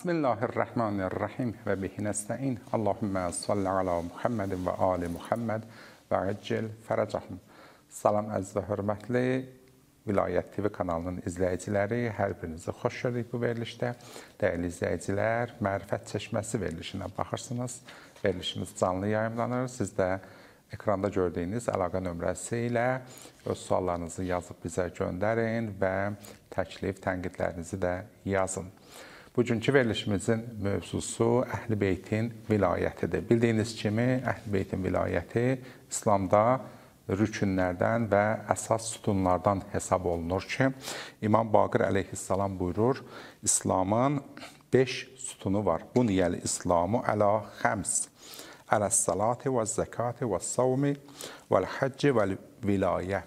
Bismillahirrahmanirrahim və bihi nəstəin. Allahümmə salli ala Muhammedin və ali Muhammed və əccil fərəcəhum. Salam əziz və hörmətli Vilayət TV kanalının izləyiciləri, hər birinizi xoş gördük bu verilişdə. Dəyərli izləyicilər, Mərifət Çeşməsi verilişinə baxırsınız. Verilişimiz canlı yayımlanır. Siz də ekranda gördüyünüz əlaqə nömrəsi ilə öz suallarınızı yazıb bizə göndərin və təklif, tənqidlərinizi də yazın. Bugünkü verilişimizin mövzusu Əhl-i Beytin vilayətidir. Bildiyiniz kimi Əhl-i Beytin vilayəti İslamda rükünlərdən və əsas sütunlardan hesab olunur ki, İmam Baqir əleyhissalam buyurur, İslamın 5 sütunu var. Buniyəl İslamu əla xəms. Ələs-salati və zəkati və savmi vəl-həcci vəl-vilayə.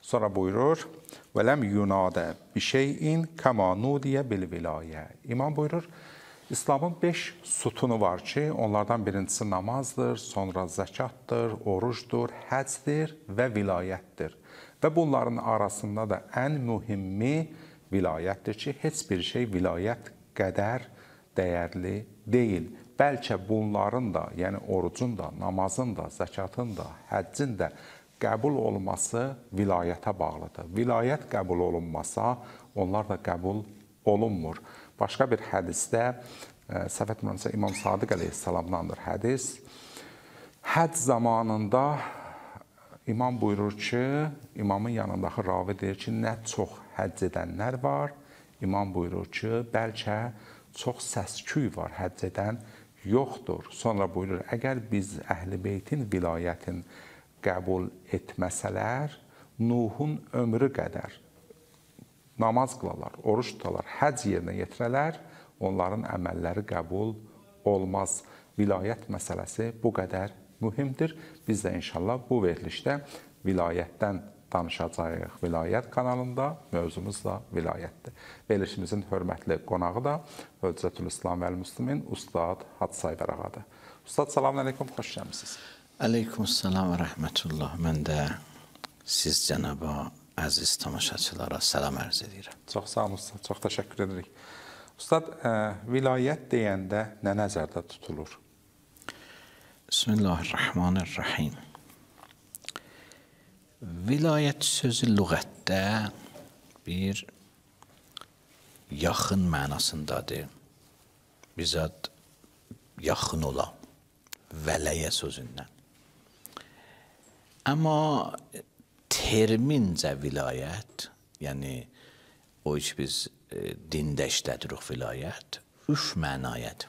Sonra buyurur, və ləm yunadə bi şeyin kəma nudiyə bil vilayə. İmam buyurur, İslamın 5 sütunu var ki, onlardan birincisi namazdır, sonra zəkatdır, orucdur, həcdir və vilayətdir. Və bunların arasında da ən mühümmi vilayətdir ki, heç bir şey vilayət qədər dəyərli deyil. Bəlkə bunların da, yəni orucun da, namazın da, zəkatın da, həccin də qəbul olması vilayətə bağlıdır. Vilayət qəbul olunmasa, onlar da qəbul olunmur. Başqa bir hədisdə e, səhv etmirəmsə İmam Sadiq əleyhissalamdandır hədis. Həcc zamanında imam buyurur ki, imamın yanındakı ravi deyir ki, nə çox həcc edənlər var. İmam buyurur ki, bəlkə çox səsküy var həcc edən yoxdur. Sonra buyurur, əgər biz Əhl-i Beytin vilayətin qəbul etməsələr, Nuhun ömrü qədər namaz qılalar, oruç tutalar, həc yerinə yetirələr, onların əməlləri qəbul olmaz. Vilayət məsələsi bu qədər mühümdür. Biz də inşallah bu verilişdə vilayətdən danışacağıq. Vilayət kanalında mövzumuz da vilayətdir. Verilişimizin hörmətli qonağı da Hüccətül İslam və Müslimin Ustad Hadsayvar ağadır. Ustad, salamün aleyküm, xoş gəlmisiniz. Aleyküm salam və rəhmətullah. Mən də siz cənaba əziz tamaşaçılara salam ərz edirəm. Çox sağ olun çox təşəkkür edirik. Ustad, ə, vilayət deyəndə nə nəzərdə tutulur? Bismillahirrahmanirrahim. Vilayət sözü lüğətdə bir yaxın mənasındadır. Bizat yaxın olan vələyə sözündən. Amma termincə vilayət, yəni o ki biz e, dində işlədirik vilayət, üç mənayədir.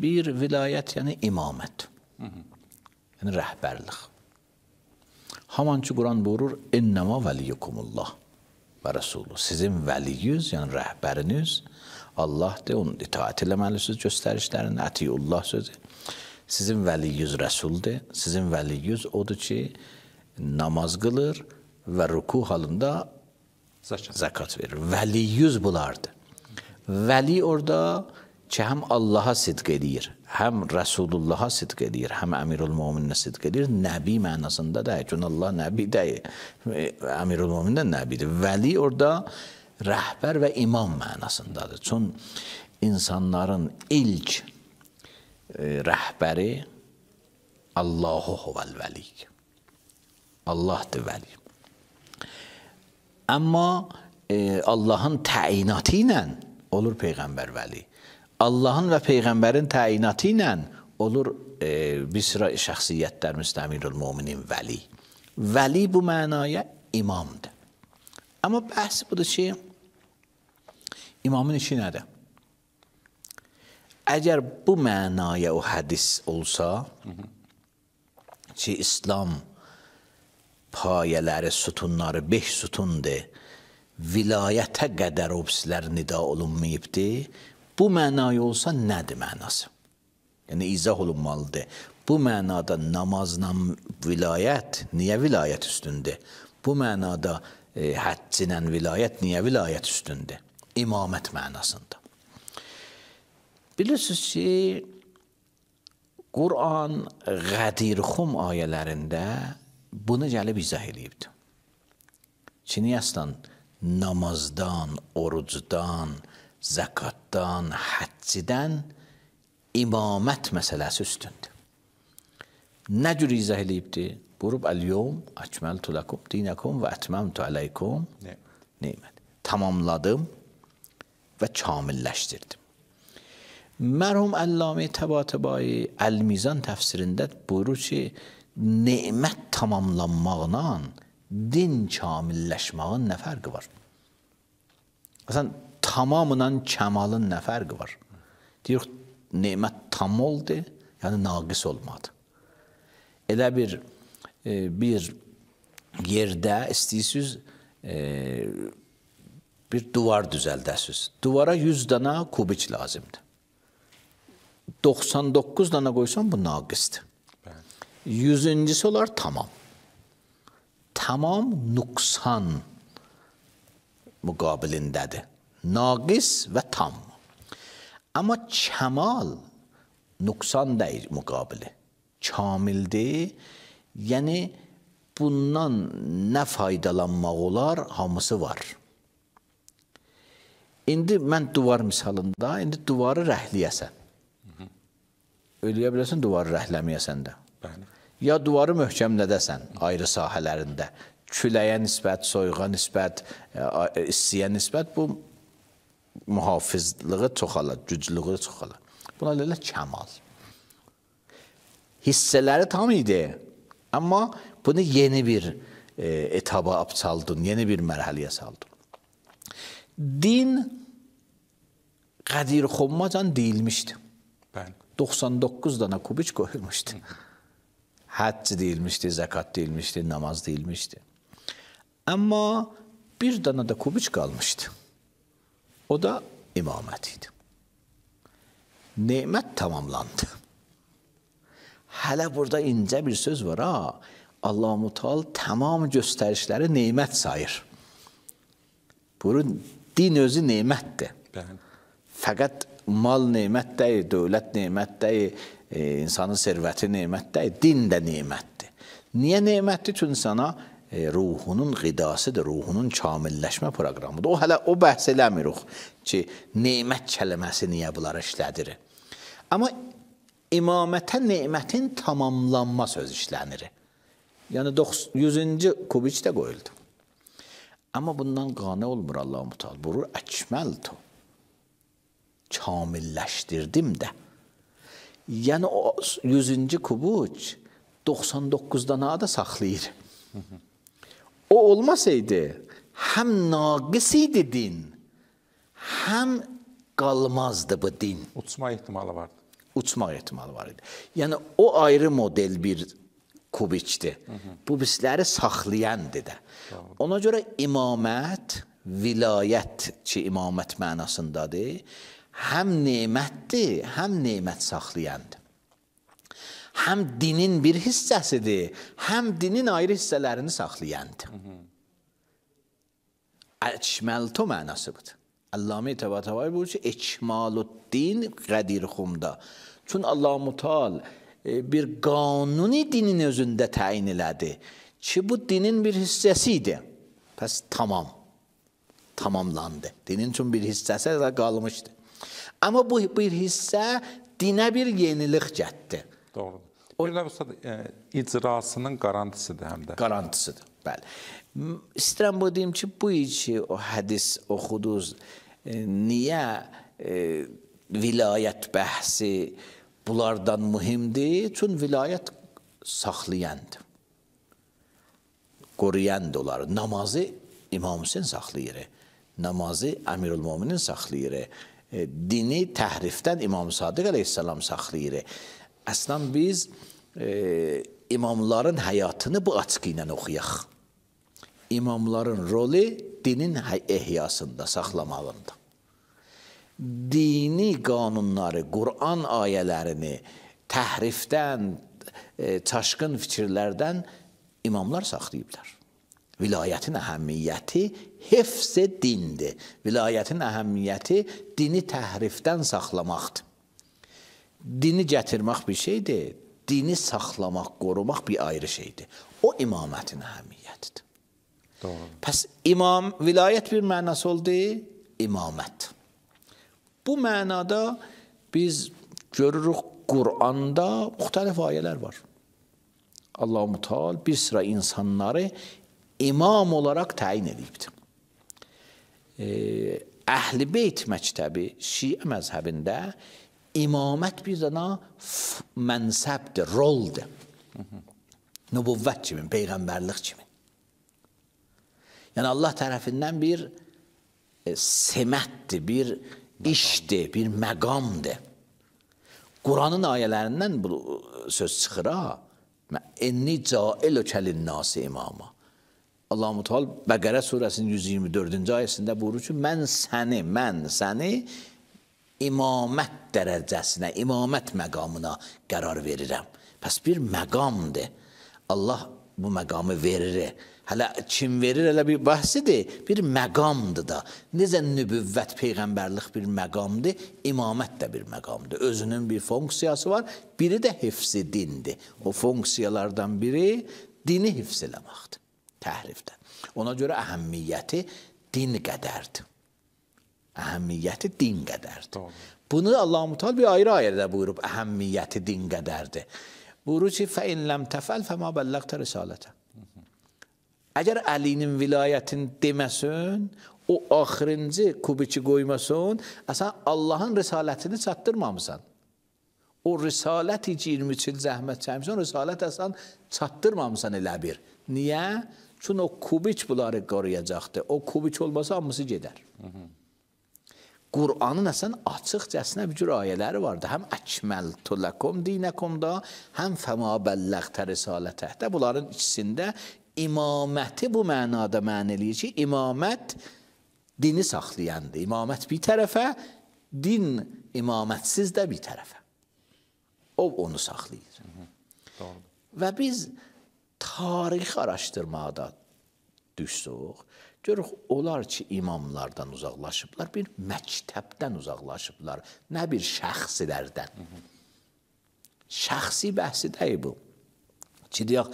Bir vilayət, yəni imamət. Hı -hı. Yəni rəhbərlik. Haman ki Quran buyurur: "İnnema veliyukumullah və Resulü." Sizin vəliyiniz, yəni rəhbəriniz Allahdır. Onun itaat eləməlisiniz göstərişlərində. Ətiyullah sözü sizin vəliyüz rəsuldur. Sizin vəliyüz odur ki, namaz qılır və ruku halında zəkat, zəkat verir. Vəliyüz bulardır. Vəli orada ki, həm Allaha sidq edir, həm Rəsulullaha sidq edir, həm Əmirul Mömininə sidq edir. Nəbi mənasında da, çünki Allah nəbi deyil. Əmirul Mömin də nəbidir. Vəli orada rəhbər və imam mənasındadır. Çün insanların ilk rəhbəri Allahu huvəl vəli. Allahdır vəli. Amma e, Allahın təyinatı ilə olur Peyğəmbər vəli. Allahın və Peyğəmbərin təyinatı ilə olur e, bir sıra şəxsiyyətlər müstəmirül müminin vəli. Vəli bu mənaya imamdır. Amma bəhs budur ki, imamın işi nədir? Əgər bu mənaya o hədis olsa, ki, İslam payələri, sütunları 5 sütundur, vilayətə qədər obsilər nida olunmayıbdır, bu mənaya olsa nədir mənası? Yəni, izah olunmalıdır. Bu mənada namazla vilayət, niyə vilayət üstündür? Bu mənada e, həccinə vilayət, niyə vilayət üstündür? İmamət mənasında. Bilirsiniz ki, Quran Qədirxum ayələrində bunu gəlib izah edibdir. Çiniyastan namazdan, orucdan, zəkatdan, həccidən imamət məsələsi üstündür. Nə cür izah eləyibdir? Buyurub, Əl-yom əkməltu ləkum dinəkum və ətməmtu əleykum nimət. Tamamladım və kamilləşdirdim. Mərhum Əllamə Təbatəbai Əl-Mizan təfsirində buyurur ki, nemət tamamlanmaqla din kamilləşmağın nə fərqi var? Məsələn, tamamla kəmalın nə fərqi var? Deyir, nemət tam oldu, yəni naqis olmadı. Elə bir e, bir yerdə istəyirsiniz e, bir divar düzəldəsiniz. Divara 100 dana kubik lazımdır. 99 dana qoysan bu naqisdir. 100-incisi olar tamam. Tamam nüqsan müqabilindədir. Naqis və tam. Amma kəmal nüqsan deyil müqabili. Kamildir. Yəni bundan nə faydalanmaq olar, hamısı var. İndi mən divar misalında, indi divarı rəhləyəsən. Eləyə bilərsən divarı rəhləməyəsən də. Bəli. Ya divarı möhkəmlədəsən ayrı sahələrində. Küləyə nisbət, soyuğa nisbət, e, istiyə nisbət bu mühafizlığı çoxalır, güclüyü çoxalır. Buna deyirlər kəmal. Hissələri tam idi. Amma bunu yeni bir e, etaba apçaldın, yeni bir mərhələyə saldın. Din Qədir Xommacan deyilmişdi. Bəli. 99 dana kubik koyulmuştu. Həcc deyilmişdi, zəkat deyilmişdi, namaz deyilmişdi. Amma bir dana da kubik qalmışdı. O da imamət idi. Nemət tamamlandı. Hələ burada incə bir söz var ha. Allah Mutal tamam göstərişləri nemət sayır. Bunun din özü nemətdir. Bəli. Fəqət mal nemət deyil, dövlət nemət deyil, e, insanın servəti nemət deyil, din də nemətdir. Niyə nemətdir? Çünki insana e, ruhunun qidasıdır, ruhunun kamilləşmə proqramıdır. O hələ o bəhs eləmirik ki, nemət kəlməsi niyə bunları işlədir. Amma imamətə nemətin tamamlanma söz işlənir. Yəni 100-cü kubik də qoyuldu. Amma bundan qane olmur Allah Mutal. Burur əkməltu. Kamilləşdirdim də. Yəni o 100-cü kubik 99-dan da saxlayır. O olmasaydı həm naqis idi din, həm qalmazdı bu din. Uçma ehtimalı vardı. Uçmaq ehtimalı var idi. Yəni o ayrı model bir kubikdir. Bu bizləri saxlayandır da. Ona görə imamət, vilayət ki, imamət mənasındadır. Həm nemətdir, həm nemət saxlayandır. Həm dinin bir hissəsidir, həm dinin ayrı hissələrini saxlayandır. Əkməltu mənası budur. Allame Təbatəvay buyurur ki, ekmaluddin qədirxumda. Çün Allah Mutal e, bir qanuni dinin özündə təyin elədi ki, bu dinin bir hissəsi idi. Pəs tamam, tamamlandı. Dinin üçün bir hissəsi qalmışdı. Amma bu bir hissə dinə bir yenilik gətdi. Doğrudur. Bir də ustad e, icrasının qarantisidir həm də. Qarantisidir. Bəli. İstəyirəm bu deyim ki, bu iki o hədis oxuduz e, niyə e, vilayət bəhsi bunlardan mühimdir? Çünki vilayət saxlayandır. Qoruyandır onları. Namazı İmam Hüseyin saxlayır. Namazı Əmirül Möminin saxlayır. E, dini təhrifdən İmam Sadiq əleyhissalam saxlayır. Əslən biz e, imamların həyatını bu açıq ilə oxuyaq. İmamların rolu dinin hə- ehyasında, saxlamağında. Dini qanunları, Quran ayələrini təhrifdən, e, çaşqın fikirlərdən imamlar saxlayıblar. Vilayətin əhəmiyyəti hifz dindir. Vilayətin əhəmiyyəti dini təhrifdən saxlamaqdır. Dini gətirmək bir şeydir, dini saxlamaq, qorumaq bir ayrı şeydir. O imamətin əhəmiyyətidir. Doğru. Pəs imam, vilayət bir mənası oldu, imamət. Bu mənada biz görürük Quranda müxtəlif ayələr var. Allah-u Teala bir sıra insanları imam olaraq təyin edibdir. E, Əhl-i Beyt məktəbi Şiə məzhəbində imamət bir dana mənsəbdir, roldur. Nübüvvət kimi, peyğəmbərlik kimi. Yəni Allah tərəfindən bir e, semətdir, bir işdir, bir məqamdır. Quranın ayələrindən bu söz çıxır ha. Enni cailükə linnasi imama. Allah Mutal Bəqərə surəsinin 124-cü ayəsində buyurur ki, mən səni, mən səni imamət dərəcəsinə, imamət məqamına qərar verirəm. Pəs bir məqamdır. Allah bu məqamı verir. Hələ kim verir, elə bir bəhsidir, bir məqamdır da. Necə nübüvvət, peyğəmbərlik bir məqamdır, imamət də bir məqamdır. Özünün bir funksiyası var, biri də hifzi dindir. O funksiyalardan biri dini hifz eləməkdir təhrifdən. Ona görə əhəmmiyyəti din qədərdir. Əhəmmiyyəti din qədərdir. Doğru. Bunu Allah Mutal bir ayrı ayədə buyurub, əhəmmiyyəti din qədərdir. Buyurur ki, fə in ləm təfəl fəma bəlləqtə risalətə. Əgər Əlinin vilayətini deməsin, o axırıncı kubiçi qoymasın, əsən Allahın risalətini çatdırmamısan. O risalət heç 23 il zəhmət çəkmişsən, risalət əsən çatdırmamısan elə bir. Niyə? Çün o kubiç bunları qoruyacaqdır. O kubiç olmasa hamısı gedər. Qur'anın əsən açıqcasına bir cür ayələri vardı. Həm əkməltu ləkum dinəkumda, həm fəma bəlləqtə risalətəhdə. Bunların ikisində imaməti bu mənada mən eləyir ki, imamət dini saxlayandır. İmamət bir tərəfə, din imamətsiz də bir tərəfə. O onu saxlayır. Doğru. Və biz tarix araşdırmada düşsək, görürük onlar ki, imamlardan uzaqlaşıblar, bir məktəbdən uzaqlaşıblar, nə bir şəxsilərdən. Şəxsi bəhsi deyil bu. Ki deyək,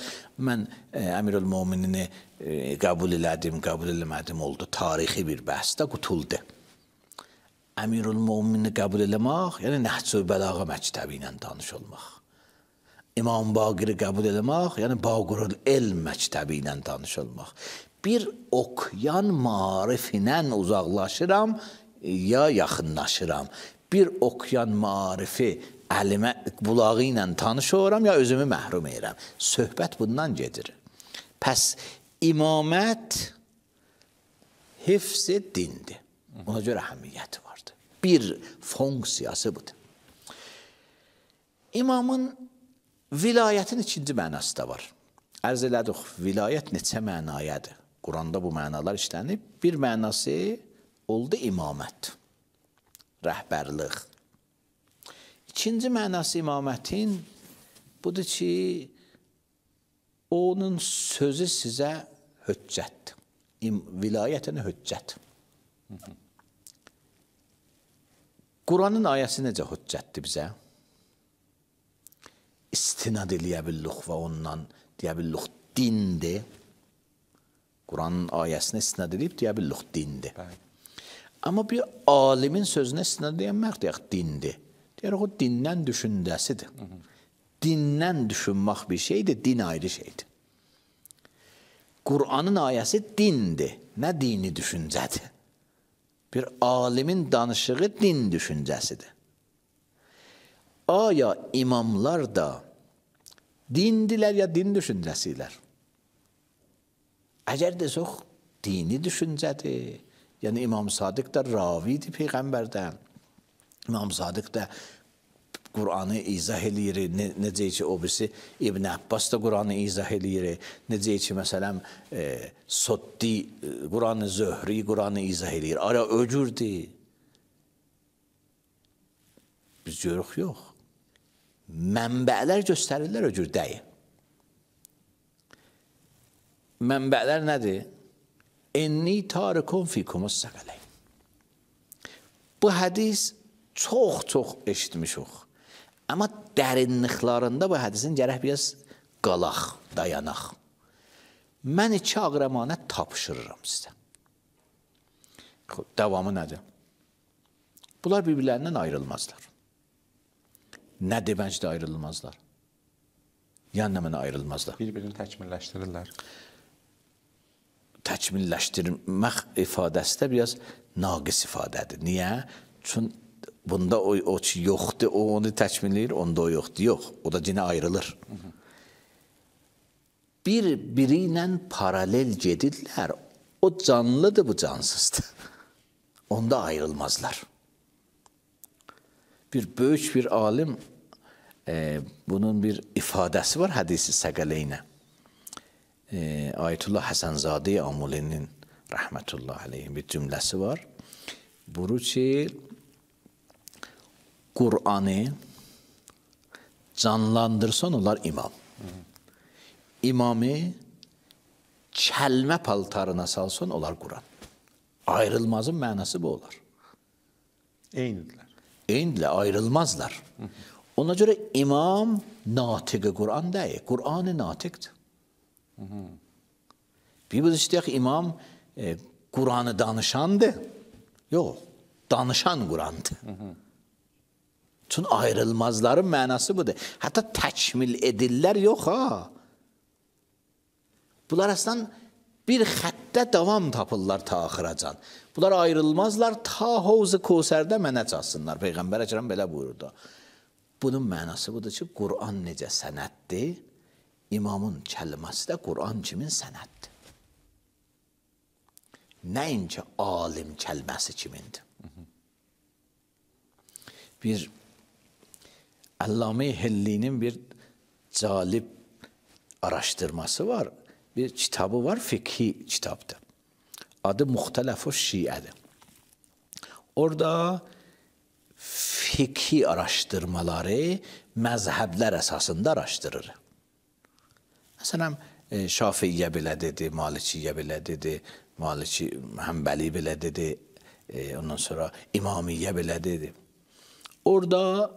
mən e, Əmirül Möminini e, qəbul elədim, qəbul eləmədim oldu. Tarixi bir bəhsdə qutuldu. Əmirül Möminini qəbul eləmək, yəni Nəhcü Bəlağa məktəbi ilə tanış olmaq. İmam Baqiri qəbul eləmək, yəni Baqirul Elm məktəbi ilə tanış olmaq. Bir oxuyan marifinə uzaqlaşıram ya yaxınlaşıram. Bir oxuyan marifi əlimə bulağı ilə tanış oluram ya özümü məhrum edirəm. Söhbət bundan gedir. Pəs imamət hifz dindir. Ona görə əhəmiyyəti vardır. Bir funksiyası budur. İmamın Vilayətin ikinci mənası da var. Ərz elədik, vilayət neçə mənayədir? Quranda bu mənalar işlənib. Bir mənası oldu imamət, rəhbərlik. İkinci mənası imamətin budur ki, onun sözü sizə höccətdir. Vilayətin höccət. Quranın ayəsi necə höccətdir bizə? İstinad eləyə billuq və ondan deyə billuq dindir. Quranın ayəsinə istinad edib deyə billuq dindir. Bəli. Amma bir alimin sözünə istinad edənmək deyək dindir. Deyək o dindən düşüncəsidir. Hı -hı. Dindən düşünmək bir şeydir, din ayrı şeydir. Qur'anın ayəsi dindir, nə dini düşüncədir. Bir alimin danışığı din düşüncəsidir. Aya imamlar da dindiler ya din düşüncəsilər? Əgər desək, dini düşüncədir. Yəni İmam Sadiq da ravidir Peyğəmbərdən. İmam Sadiq da Qur'anı izah eləyir. Ne, necə ki, o birisi İbn Abbas da Qur'anı izah eləyir. Necə ki, məsələn, e, Soddi e, Qur'anı Zöhri Qur'anı izah eləyir. Ara öcürdür. Biz görürük, yox mənbələr göstərirlər o cür deyil. Mənbələr nədir? Enni tarikun fikumus səqələyn. Bu hədis çox-çox eşitmişik. Amma dərinliklərində bu hədisin gərək biraz qalaq, dayanaq. Mən iki ağramanə tapşırıram sizə. Davamı nədir? Bunlar bir-birlərindən ayrılmazlar. Nə deməkdə ayrılmazlar? Yəni nə mənə ayrılmazlar? Bir-birini təkmilləşdirirlər. Təkmilləşdirmək ifadəsi də biraz naqis ifadədir. Niyə? Çün bunda o, o ki yoxdur, o onu təkmilləyir, onda o yoxdur. Yox, o da yenə ayrılır. Bir-biri ilə paralel gedirlər. O canlıdır, bu cansızdır. Onda ayrılmazlar. Bir böyük bir alim e, bunun bir ifadəsi var hədisi səqələynə. E, Ayətullah Həsənzadə Amulinin rəhmətullah aleyhin bir cümləsi var. Buru ki Qur'anı canlandırsan onlar imam. İmamı kəlmə paltarına salsan onlar Quran. Ayrılmazın mənası bu olur. Eynidirlər. Eynidirlər, ayrılmazlar. Ona görə imam natiqi Quran deyil, Qur'an-ı natiqdir. Bir biz istəyək imam e, Quranı danışandır. Yox, danışan Qurandır. Çün ayrılmazların mənası budur. Hətta təkmil edirlər yox ha. Bunlar əslən bir xəttə davam tapırlar ta axıracan. Bunlar ayrılmazlar ta Hovz-ı Kosərdə mənə çatsınlar. Peyğəmbər Əkram belə buyurdu. Bunun mənası budur ki, Quran necə sənəddir, imamın kəlməsi də Quran kimin sənəddir. Nəinki alim kəlməsi kimindir. Bir Allame Hellinin bir calib araştırması var. Bir kitabı var, fikhi kitaptır. Adı Muhtelef-u Şii'dir. Orada fikhi araştırmaları məzhəblər əsasında araşdırır. Məsələn, e, Şafiyyə belə dedi, Malikiyyə belə dedi, Maliki Həmbəli belə dedi, e, ondan sonra İmamiyyə belə dedi. Orada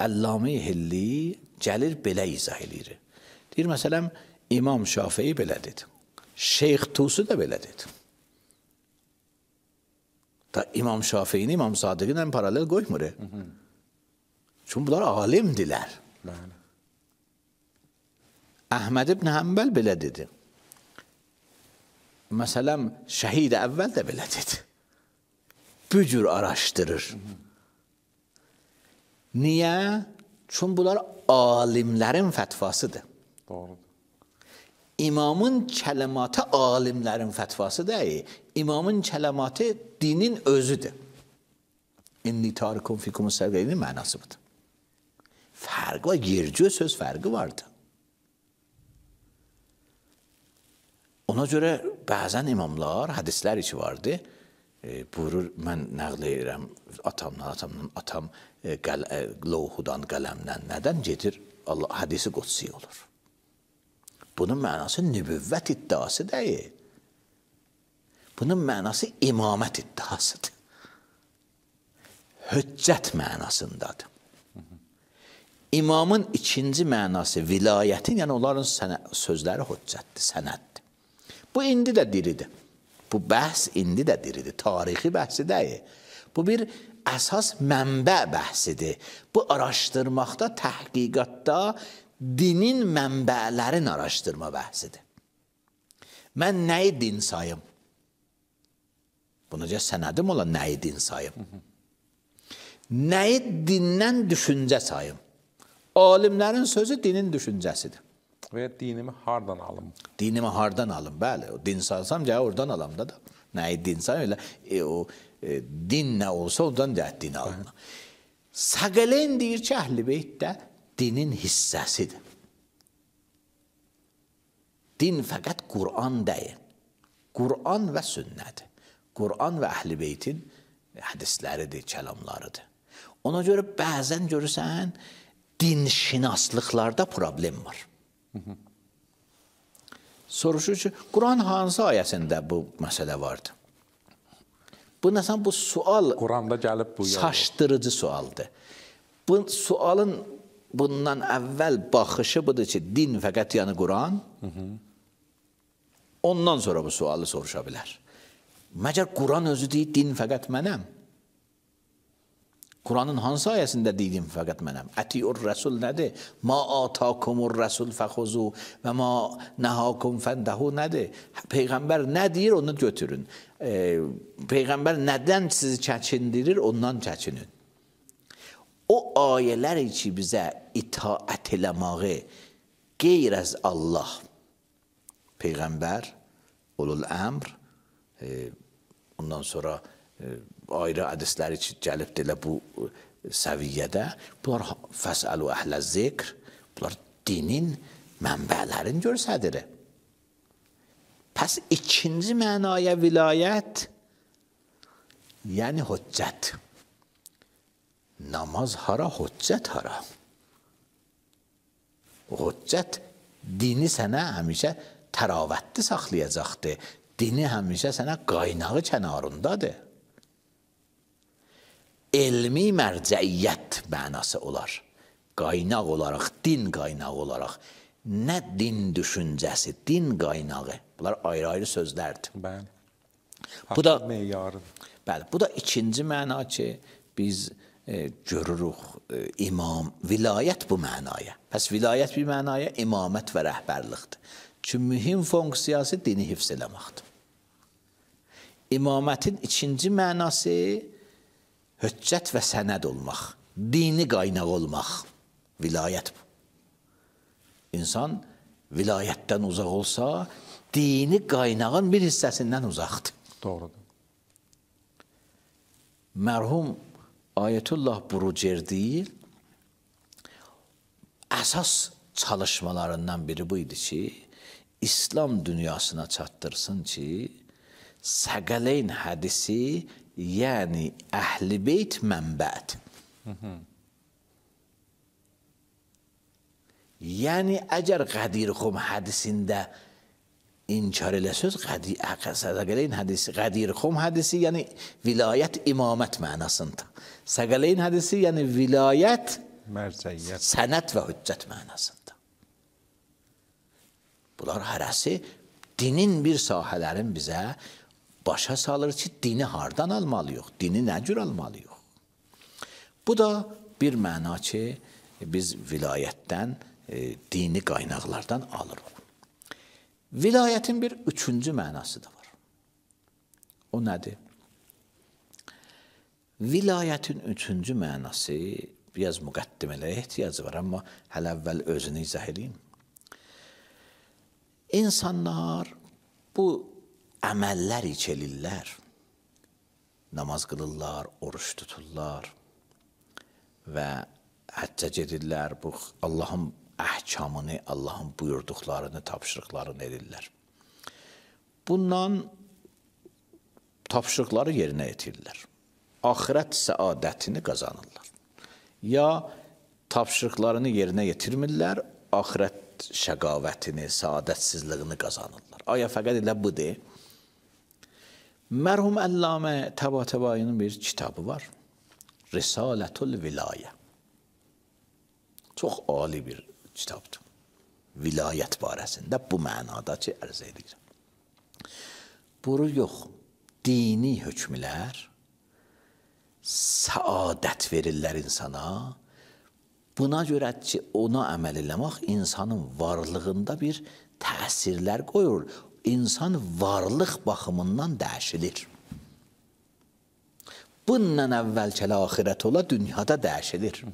Əllamə Hilli gəlir belə izah eləyir. Deyir məsələn, İmam Şafii belə dedi. Şeyx Tusi də belə dedi. Da İmam Şafiini İmam Sadiqi ilə paralel qoymur. Çünki bunlar alimdilər. Bəli. Əhməd ibn Həmbəl belə dedi. Məsələn, şəhid əvvəl də belə dedi. Bu cür araşdırır. Niyə? Çünki bunlar alimlərin fətvasıdır. Doğrudur. İmamın kələmatı alimlərin fətvası deyil. İmamın kələmatı dinin özüdür. İnni tarikum fikum səvqeyinin mənası budur. Fərqi var, yercə söz fərqi vardır. Ona görə bəzən imamlar, hədislər içi vardı, e, buyurur, mən nəql edirəm atamdan, atamdan, atam e, qəl, e, lohudan, qələmdən, nədən gedir? Allah hədisi qudsi olur. Bunun mənası nübüvvət iddiası deyil. Bunun mənası imamət iddiasıdır. Höccət mənasındadır. İmamın ikinci mənası vilayətin, yəni onların sənə, sözləri höccətdir, sənəddir. Bu indi də diridir. Bu bəhs indi də diridir. Tarixi bəhsi deyil. Bu bir əsas mənbə bəhsidir. Bu araşdırmaqda, təhqiqatda dinin mənbələrin araşdırma bəhsidir. Mən nəyi din sayım? Bunaca sənədim olan nəyi din sayım? Nəyi dindən düşüncə sayım? Alimlərin sözü dinin düşüncəsidir. Və ya dinimi hardan alım? Dinimi hardan alım? Bəli, o din saysam gəl oradan alam da da. Nəyi din sayım elə e, o e, din nə olsa ondan da din alın. Saqalen deyir ki, Əhl-i Beytdə dinin hissəsidir. Din fəqət Quran deyil. Quran və sünnədir. Quran və Əhl-i Beytin hədisləridir, kəlamlarıdır. Ona görə bəzən görürsən, dinşinaslıqlarda problem var. Soruşur ki, Quran hansı ayəsində bu məsələ vardır? Bu nəsən bu sual Quranda gəlib bu çaşdırıcı sualdır. Bu sualın bundan əvvəl baxışı budur ki, din fəqət yəni Quran. Ondan sonra bu sualı soruşa bilər. Məgər Quran özü deyir, din fəqət mənəm. Quranın hansı ayəsində dinim fəqət mənəm? Ətiur rəsul nədir? Ma atakumur rəsul fəxuzu və ma nəhakum fəndəhu nədir? Peyğəmbər nə deyir, onu götürün. E, Peyğəmbər nədən sizi çəkindirir, ondan çəkinin. O ayələr ki, bizə itaət eləməyi qeyr az Allah, Peyğəmbər, ulul əmr, e, ondan sonra e, ayrı hədislər ki, gəlib elə bu e, səviyyədə, bunlar fəsəlu əhlə zikr, bunlar dinin mənbələrini göstərir. Pəs ikinci mənaya vilayət, yəni hüccət. Namaz hara, hüccət hara. Hüccət dini sənə həmişə təravətli saxlayacaqdır. Dini həmişə sənə qaynağı kənarındadır elmi mərcəiyyət mənası olar. Qaynaq olaraq, din qaynağı olaraq. Nə din düşüncəsi, din qaynağı. Bunlar ayrı-ayrı sözlərdir. Bəli. Bu da meyarın. Bəli, bu da ikinci məna ki, biz görürük e, imam, vilayət bu mənaya. Pəs vilayət bir mənaya imamət və rəhbərlikdir. Çünki mühim funksiyası dini hifz eləməkdir. İmamətin ikinci mənası höccət və sənəd olmaq, dini qaynaq olmaq, vilayət bu. İnsan vilayətdən uzaq olsa, dini qaynağın bir hissəsindən uzaqdır. Doğrudur. Mərhum Ayətullah Burucerdi əsas çalışmalarından biri bu idi ki, İslam dünyasına çatdırsın ki, Səqələyn hədisi yəni əhl-i beyt mənbəd. Yəni əgər Qədir Xum hədisində inkar eləsəz, Qədir Səqələyn hədisi, Qədir Xum hədisi yəni vilayət imamət mənasında. Səqələyn hədisi yəni vilayət Mərcəiyyət. sənət və hüccət mənasında. Bunlar hərəsi dinin bir sahələrin bizə başa salır ki, dini hardan almalıyıq, dini nə cür almalıyıq. Bu da bir məna ki, biz vilayətdən, e, dini qaynaqlardan alırıq. Vilayətin bir üçüncü mənası da var. O nədir? Vilayətin üçüncü mənası biraz müqəddimələrə ehtiyac var, amma hələ əvvəl özünü izah edeyim. İnsanlar bu əməllər içelirlər. Namaz qılırlar, oruç tuturlar və həccə gedirlər. Bu Allahın əhkamını, Allahın buyurduqlarını, tapşırıqlarını edirlər. Bundan tapşırıqları yerinə yetirirlər. Axirət səadətini qazanırlar. Ya tapşırıqlarını yerinə yetirmirlər, axirət şəqavətini, səadətsizliyini qazanırlar. Aya fəqət elə budur. Mərhum Əllamə Təbatəbayının bir kitabı var. Risalətül Vilayə. Çox ali bir kitabdır. Vilayət barəsində bu mənada ki, ərz edirəm. Buru yox, dini hökmlər səadət verirlər insana. Buna görə ki, ona əməl eləmək insanın varlığında bir təsirlər qoyur insan varlıq baxımından dəyişilir. Bundan əvvəlki axirət ola dünyada dəyişilir.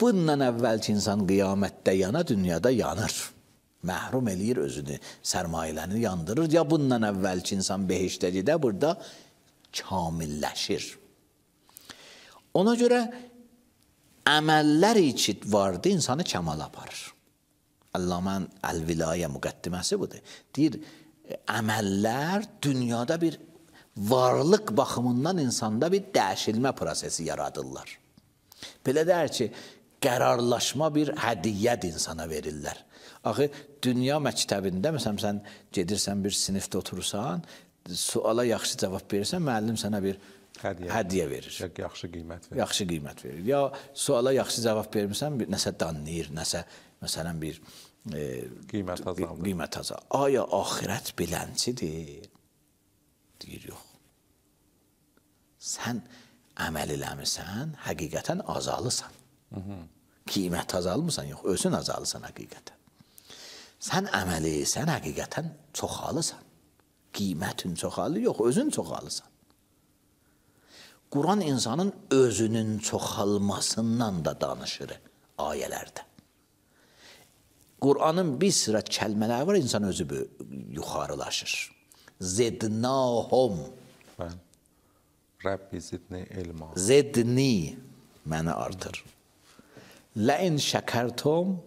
Bundan əvvəlki insan qiyamətdə yana, dünyada yanır. Məhrum eləyir özünü, sərmayələrini yandırır. Ya bundan əvvəlki insan behişdə gedə, burada kamilləşir. Ona görə əməllər ki vardı, insanı kəmal aparır. Allamən Əl-Vilayə müqəddiməsi budur. Deyir, əməllər dünyada bir varlıq baxımından insanda bir dəyişilmə prosesi yaradırlar. Belə deyər ki, qərarlaşma bir hədiyyəd insana verirlər. Axı dünya məktəbində məsələn sən gedirsən bir sinifdə oturursan, suala yaxşı cavab verirsən, müəllim sənə bir hədiyyə, hədiyyə verir. Ya yaxşı qiymət verir. Yaxşı qiymət verir. Ya suala yaxşı cavab vermirsən, bir nəsə danlayır, nəsə məsələn bir e, qiymət azaldır. Qiymət azaldır. Aya axirət bilənçidir? Deyir, yox. Sən əməl eləmirsən, həqiqətən azalısan. Qiymət azalmısan, yox, özün azalısan həqiqətən. Sən əməl edirsən, həqiqətən çoxalısan. Qiymətin çoxalı yox, özün çoxalısan. Quran insanın özünün çoxalmasından da danışır ayələrdə. Qur'anın bir sıra kəlmələri var, insan özü yuxarılaşır. Zednahum. Bəli. Rəbbi zidni ilma. Zedni məni artır. Ləin şəkərtum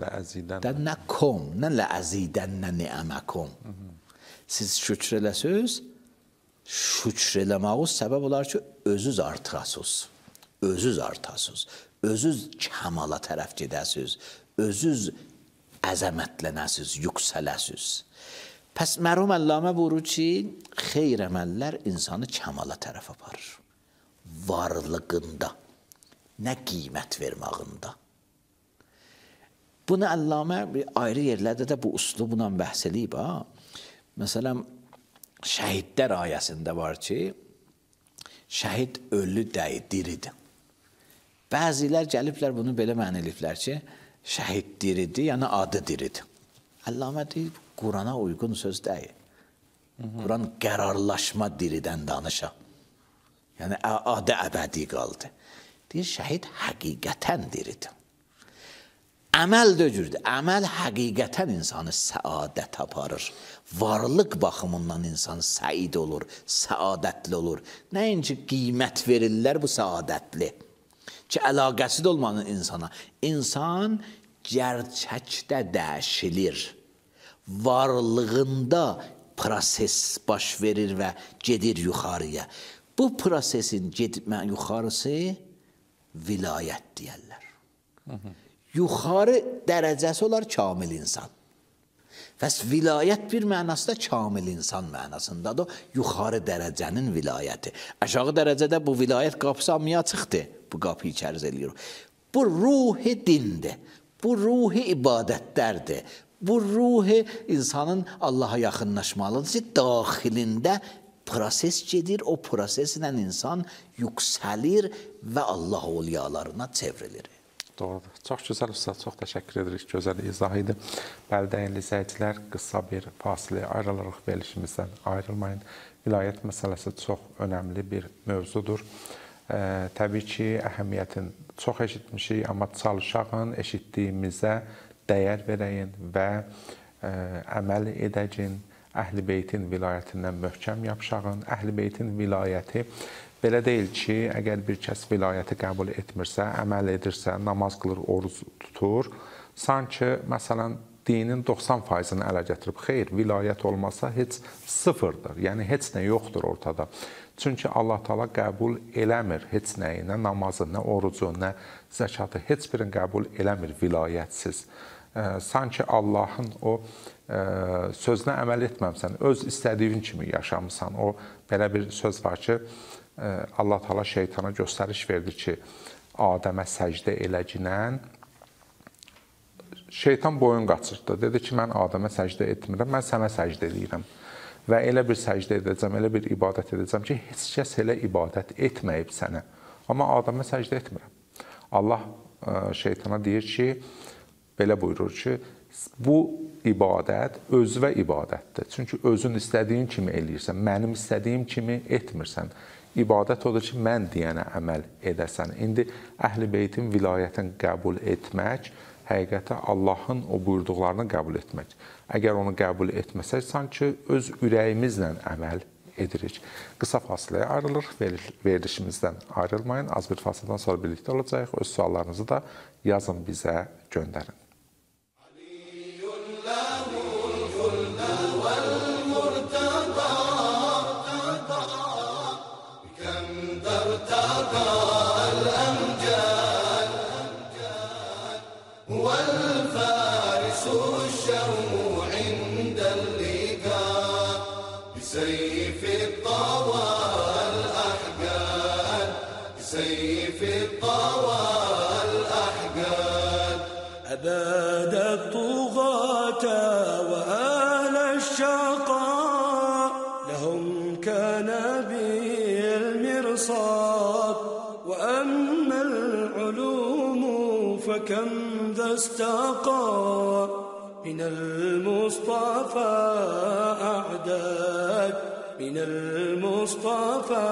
Ləəzidən. dənəkum, nə ləəzidənnə ni'əməkum. Siz şükr eləsiniz, şükr eləməyiniz səbəb olar ki, özünüz artırasınız. Özünüz artasınız. Özünüz kəmala tərəf gedəsiniz. Özünüz əzəmətlənəsiniz, yüksələsiniz. Pəs mərhum Əllamə buyurur ki, xeyr əməllər insanı kəmala tərəf aparır. Varlığında, nə qiymət vermağında. Bunu Əllamə ayrı yerlərdə də bu üslubla bəhs eləyib ha. Məsələn, şəhidlər ayəsində var ki, şəhid ölü dəyi, diridir. Bəzilər gəliblər bunu belə məna eliblər ki, şəhid diridir, yəni adı diridir. Əllamə deyir, Qurana uyğun söz deyil. Quran qərarlaşma diridən danışa. Yəni adı əbədi qaldı. Deyir, şəhid həqiqətən diridir. Əməl də cürdür. Əməl həqiqətən insanı səadət aparır. Varlıq baxımından insan səid olur, səadətli olur. Nəinki qiymət verirlər bu səadətli. Ki, əlaqəsi də olmanın insana. İnsan gerçəkdə dəyişilir. Varlığında proses baş verir və gedir yuxarıya. Bu prosesin getmə yuxarısı vilayət deyərlər. Hı -hı yuxarı dərəcəsi olar kamil insan. Bəs vilayət bir mənasında kamil insan mənasındadır. Yuxarı dərəcənin vilayəti. Aşağı dərəcədə bu vilayət qapısı hamıya çıxdı. Bu qapıyı kərz eləyir. Bu ruhi dindir. Bu ruhi ibadətlərdir. Bu ruhi insanın Allaha yaxınlaşmalıdır ki, daxilində proses gedir. O proseslə insan yüksəlir və Allah olyalarına çevrilir. Doğrudur. Çox gözəl ustad, çox təşəkkür edirik. Gözəl izah idi. Bəli, dəyərli izləyicilər, qısa bir fasiləyə ayrılırıq verilişimizdən. Ayrılmayın. Vilayət məsələsi çox önəmli bir mövzudur. Ə, təbii ki, əhəmiyyətini çox eşitmişik, amma çalışağın eşitdiyimizə dəyər verəyin və ə, əməl edəcin. Əhl-i Beytin vilayətindən möhkəm yapışağın. Əhl-i Beytin vilayəti Belə deyil ki, əgər bir kəs vilayəti qəbul etmirsə, əməl edirsə, namaz qılır, oruc tutur, sanki məsələn dinin 90%-ni ələ gətirib. Xeyr, vilayət olmasa heç sıfırdır. Yəni heç nə yoxdur ortada. Çünki Allah Taala qəbul eləmir heç nəyi, nə namazı, nə orucu, nə zəkatı heç birini qəbul eləmir vilayətsiz. Sanki Allahın o sözünə əməl etməmsən, öz istədiyin kimi yaşamısan. O belə bir söz var ki, Allah Taala şeytana göstəriş verdi ki, Adəmə səcdə eləcinən şeytan boyun qaçırtdı. Dedi ki, mən Adəmə səcdə etmirəm, mən sənə səcdə edirəm. Və elə bir səcdə edəcəm, elə bir ibadət edəcəm ki, heç kəs elə ibadət etməyib sənə. Amma Adəmə səcdə etmirəm. Allah şeytana deyir ki, belə buyurur ki, bu ibadət özvə ibadətdir. Çünki özün istədiyin kimi eləyirsən, mənim istədiyim kimi etmirsən. İbadət odur ki, mən deyənə əməl edəsən. İndi Əhl-i Beytin vilayətini qəbul etmək, həqiqətə Allahın o buyurduqlarını qəbul etmək. Əgər onu qəbul etməsək, sanki öz ürəyimizlə əməl edirik. Qısa fasiləyə ayrılır, verilişimizdən ayrılmayın. Az bir fasilədən sonra birlikdə olacağıq. Öz suallarınızı da yazın bizə göndərin. استقى من المصطفى أعداد من المصطفى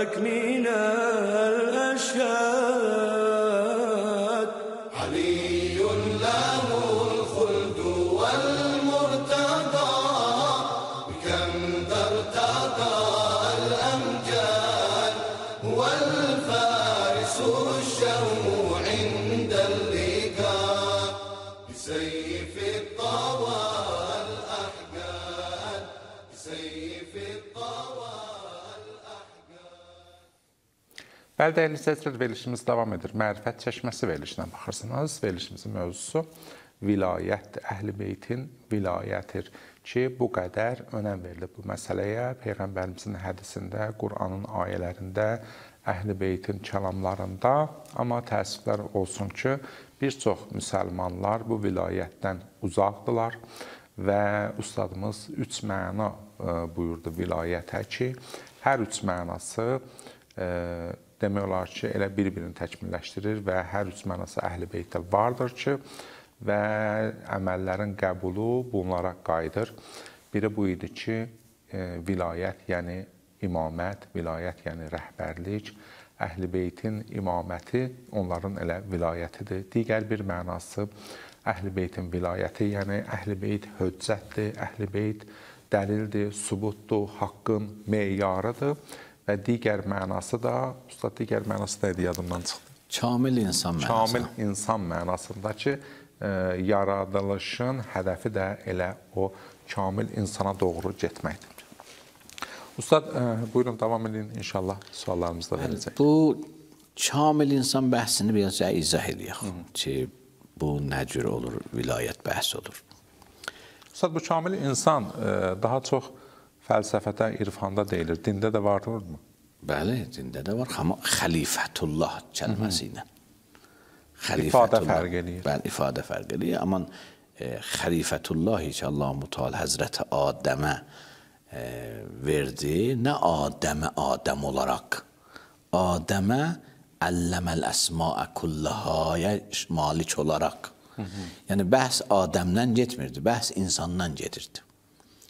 وربك Bəli, dəyərli izləyicilər, verilişimiz davam edir. Mərifət çeşməsi verilişinə baxırsınız. Verilişimizin mövzusu vilayətdir. Əhl-i Beytin vilayətidir ki, bu qədər önəm verilib bu məsələyə. Peyğəmbərimizin hədisində, Qur'anın ayələrində, Əhl-i Beytin kəlamlarında, amma təəssüflər olsun ki, bir çox müsəlmanlar bu vilayətdən uzaqdılar və ustadımız üç məna e, buyurdu vilayətə ki, hər üç mənası e, demək olar ki, elə bir-birini təkmilləşdirir və hər üç mənası Əhl-i Beytdə vardır ki, və əməllərin qəbulu bunlara qayıdır. Biri bu idi ki, e, vilayət, yəni imamət, vilayət, yəni rəhbərlik, Əhl-i Beytin imaməti onların elə vilayətidir. Digər bir mənası Əhl-i Beytin vilayəti, yəni Əhl-i Beyt höccətdir, Əhl-i Beyt dəlildir, subutdur, haqqın meyarıdır və digər mənası da, ustad digər mənası da idi yadımdan çıxdı. Kamil insan mənası. Kamil insan mənasındakı e, yaradılışın hədəfi də elə o kamil insana doğru getməkdir. Ustad, e, buyurun davam edin inşallah suallarımızı da verəcək. Bu kamil insan bəhsini biraz izah edək ki, bu nə cür olur, vilayət bəhsi olur. Ustad, bu kamil insan e, daha çox fəlsəfədə, irfanda deyilir. Dində də vardırmı? Bəli, dində də var, amma xəlifətullah kəlməsi ilə. İfadə fərq eləyir. Bəli, ifadə fərq eləyir. Amma e, xəlifətullah ki, Allah Müteal Həzrəti Adəmə e, verdi, nə Adəmə Adəm olaraq. Adəmə əlləməl əsmaə kullahaya malik olaraq. Hı -hı. Yəni bəhs Adəmdən getmirdi, bəhs insandan gedirdi.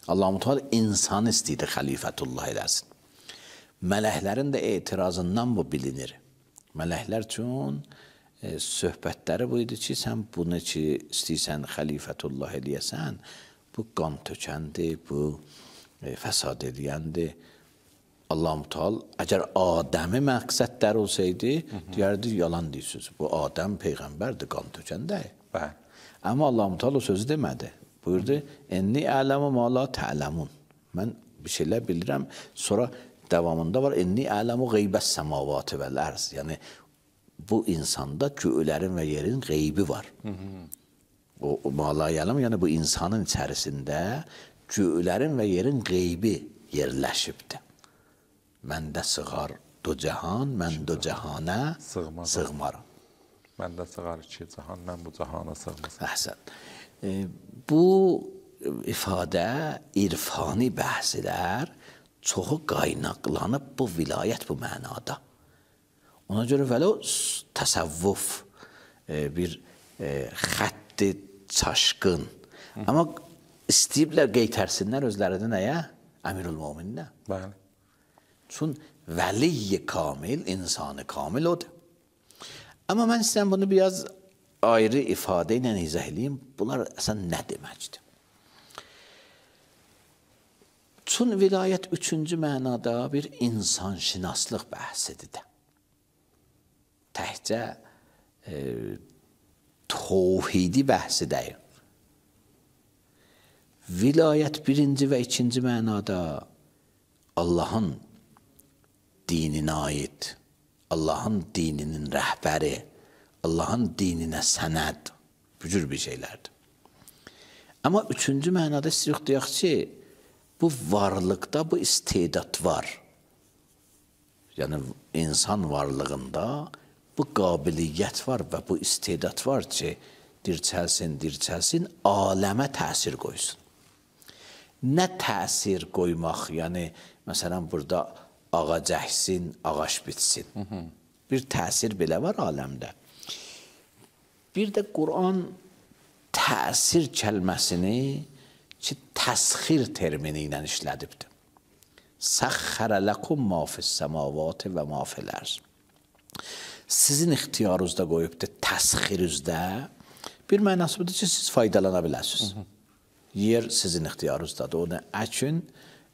Allah Teala insan istəyir xəlifətullah eləsin. Mələklərin də etirazından bu bilinir. Mələklər üçün e, söhbətləri bu idi ki, sən bunu ki istəyirsən xəlifətullah eləyəsən, bu qan tökəndir, bu e, fəsad edəyəndir. Allah Teala əgər Adəmi məqsədlər olsaydı, deyərdi yalan deyirsiniz. Bu Adəm peyğəmbərdir, qan tökəndə. Bəli. Amma Allah Teala sözü demədi. Buyurdu: "Enni a'lamu ma la ta'lamun." Mən bir şeylər bilirəm. Sonra davamında var: "Enni a'lamu g'eybes semavati vel arz." Yəni bu insanda göylərin və yerin qeybi var. Hı -hı. O, o malayalım, yəni bu insanın içərisində göylərin və yerin qeybi yerləşibdir. Məndə sığar do cahan, mən do cahana sığmaram. Məndə sığar iki cahan, mən bu cahana sığmazam. Əhsən. E, bu ifadə irfani bəhslər çoxu qaynaqlanıb bu vilayət bu mənada. Ona görə vələ təsəvvuf e, bir xətti çaşqın. Amma istəyiblər qeytərsinlər özlərini nəyə? Əmirül Mömininə. Bəli. Çün vəli kamil, insanı kamil odur. Amma mən istəyirəm bunu biraz ayrı ifadə ilə izah edeyim. Bunlar əsən nə deməkdir? Çün vilayət üçüncü mənada bir insanşinaslıq bəhsidir də. Təkcə e, tovhidi bəhsi deyil. Vilayət birinci və ikinci mənada Allahın dininə aid, Allahın dininin rəhbəri, Allahın dininə sənəd, bu cür bir şeylərdir. Amma üçüncü mənada istəyirik deyək ki, bu varlıqda bu istedad var. Yəni insan varlığında bu qabiliyyət var və bu istedad var ki, dirçəlsin, dirçəlsin, aləmə təsir qoysun. Nə təsir qoymaq, yəni məsələn burada ağac əksin, ağac bitsin. Bir təsir belə var aləmdə. Bir də Quran təsir kəlməsini ki, təsxir termini ilə işlədibdir. Səxxərə ləkum ma fis-səmavati və ma fil-ərz. Sizin ixtiyarınızda qoyubdur təsxirinizdə. Bir mənası budur ki, siz faydalana biləsiniz. Yer sizin ixtiyarınızdadır. Onu əkin,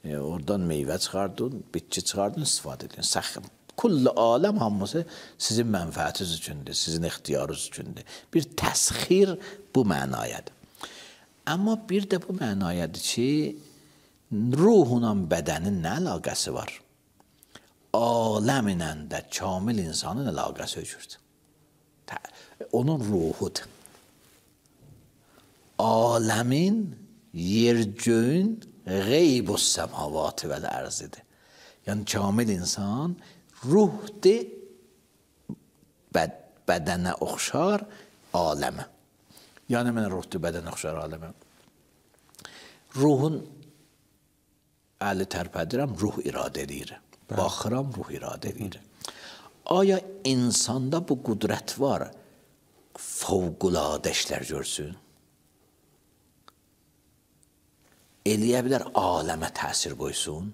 e, oradan meyvə çıxardın, bitki çıxardın, istifadə edin. Səxxir. Kullu aləm hamısı sizin mənfəətiniz üçündür, sizin ixtiyarınız üçündür. Bir təsxir bu mənayadır. Amma bir də bu mənayadır ki, ruhla bədənin nə əlaqəsi var? Aləmlə də kamil insanın əlaqəsi öcürdür. Onun ruhudur. Aləmin, yer-göyün qeyb-ı səmavatı və ərzidir. Yəni kamil insan ruhdur, bəd bədənə oxşar aləmə. Yəni mən ruhdur bədənə oxşar aləmə. Ruhun əli tərpədirəm, ruh iradə edir. Baxıram, ruh iradə edir. Aya insanda bu qüdrət var, fövqüladə işlər görsün? Eləyə bilər aləmə təsir qoysun?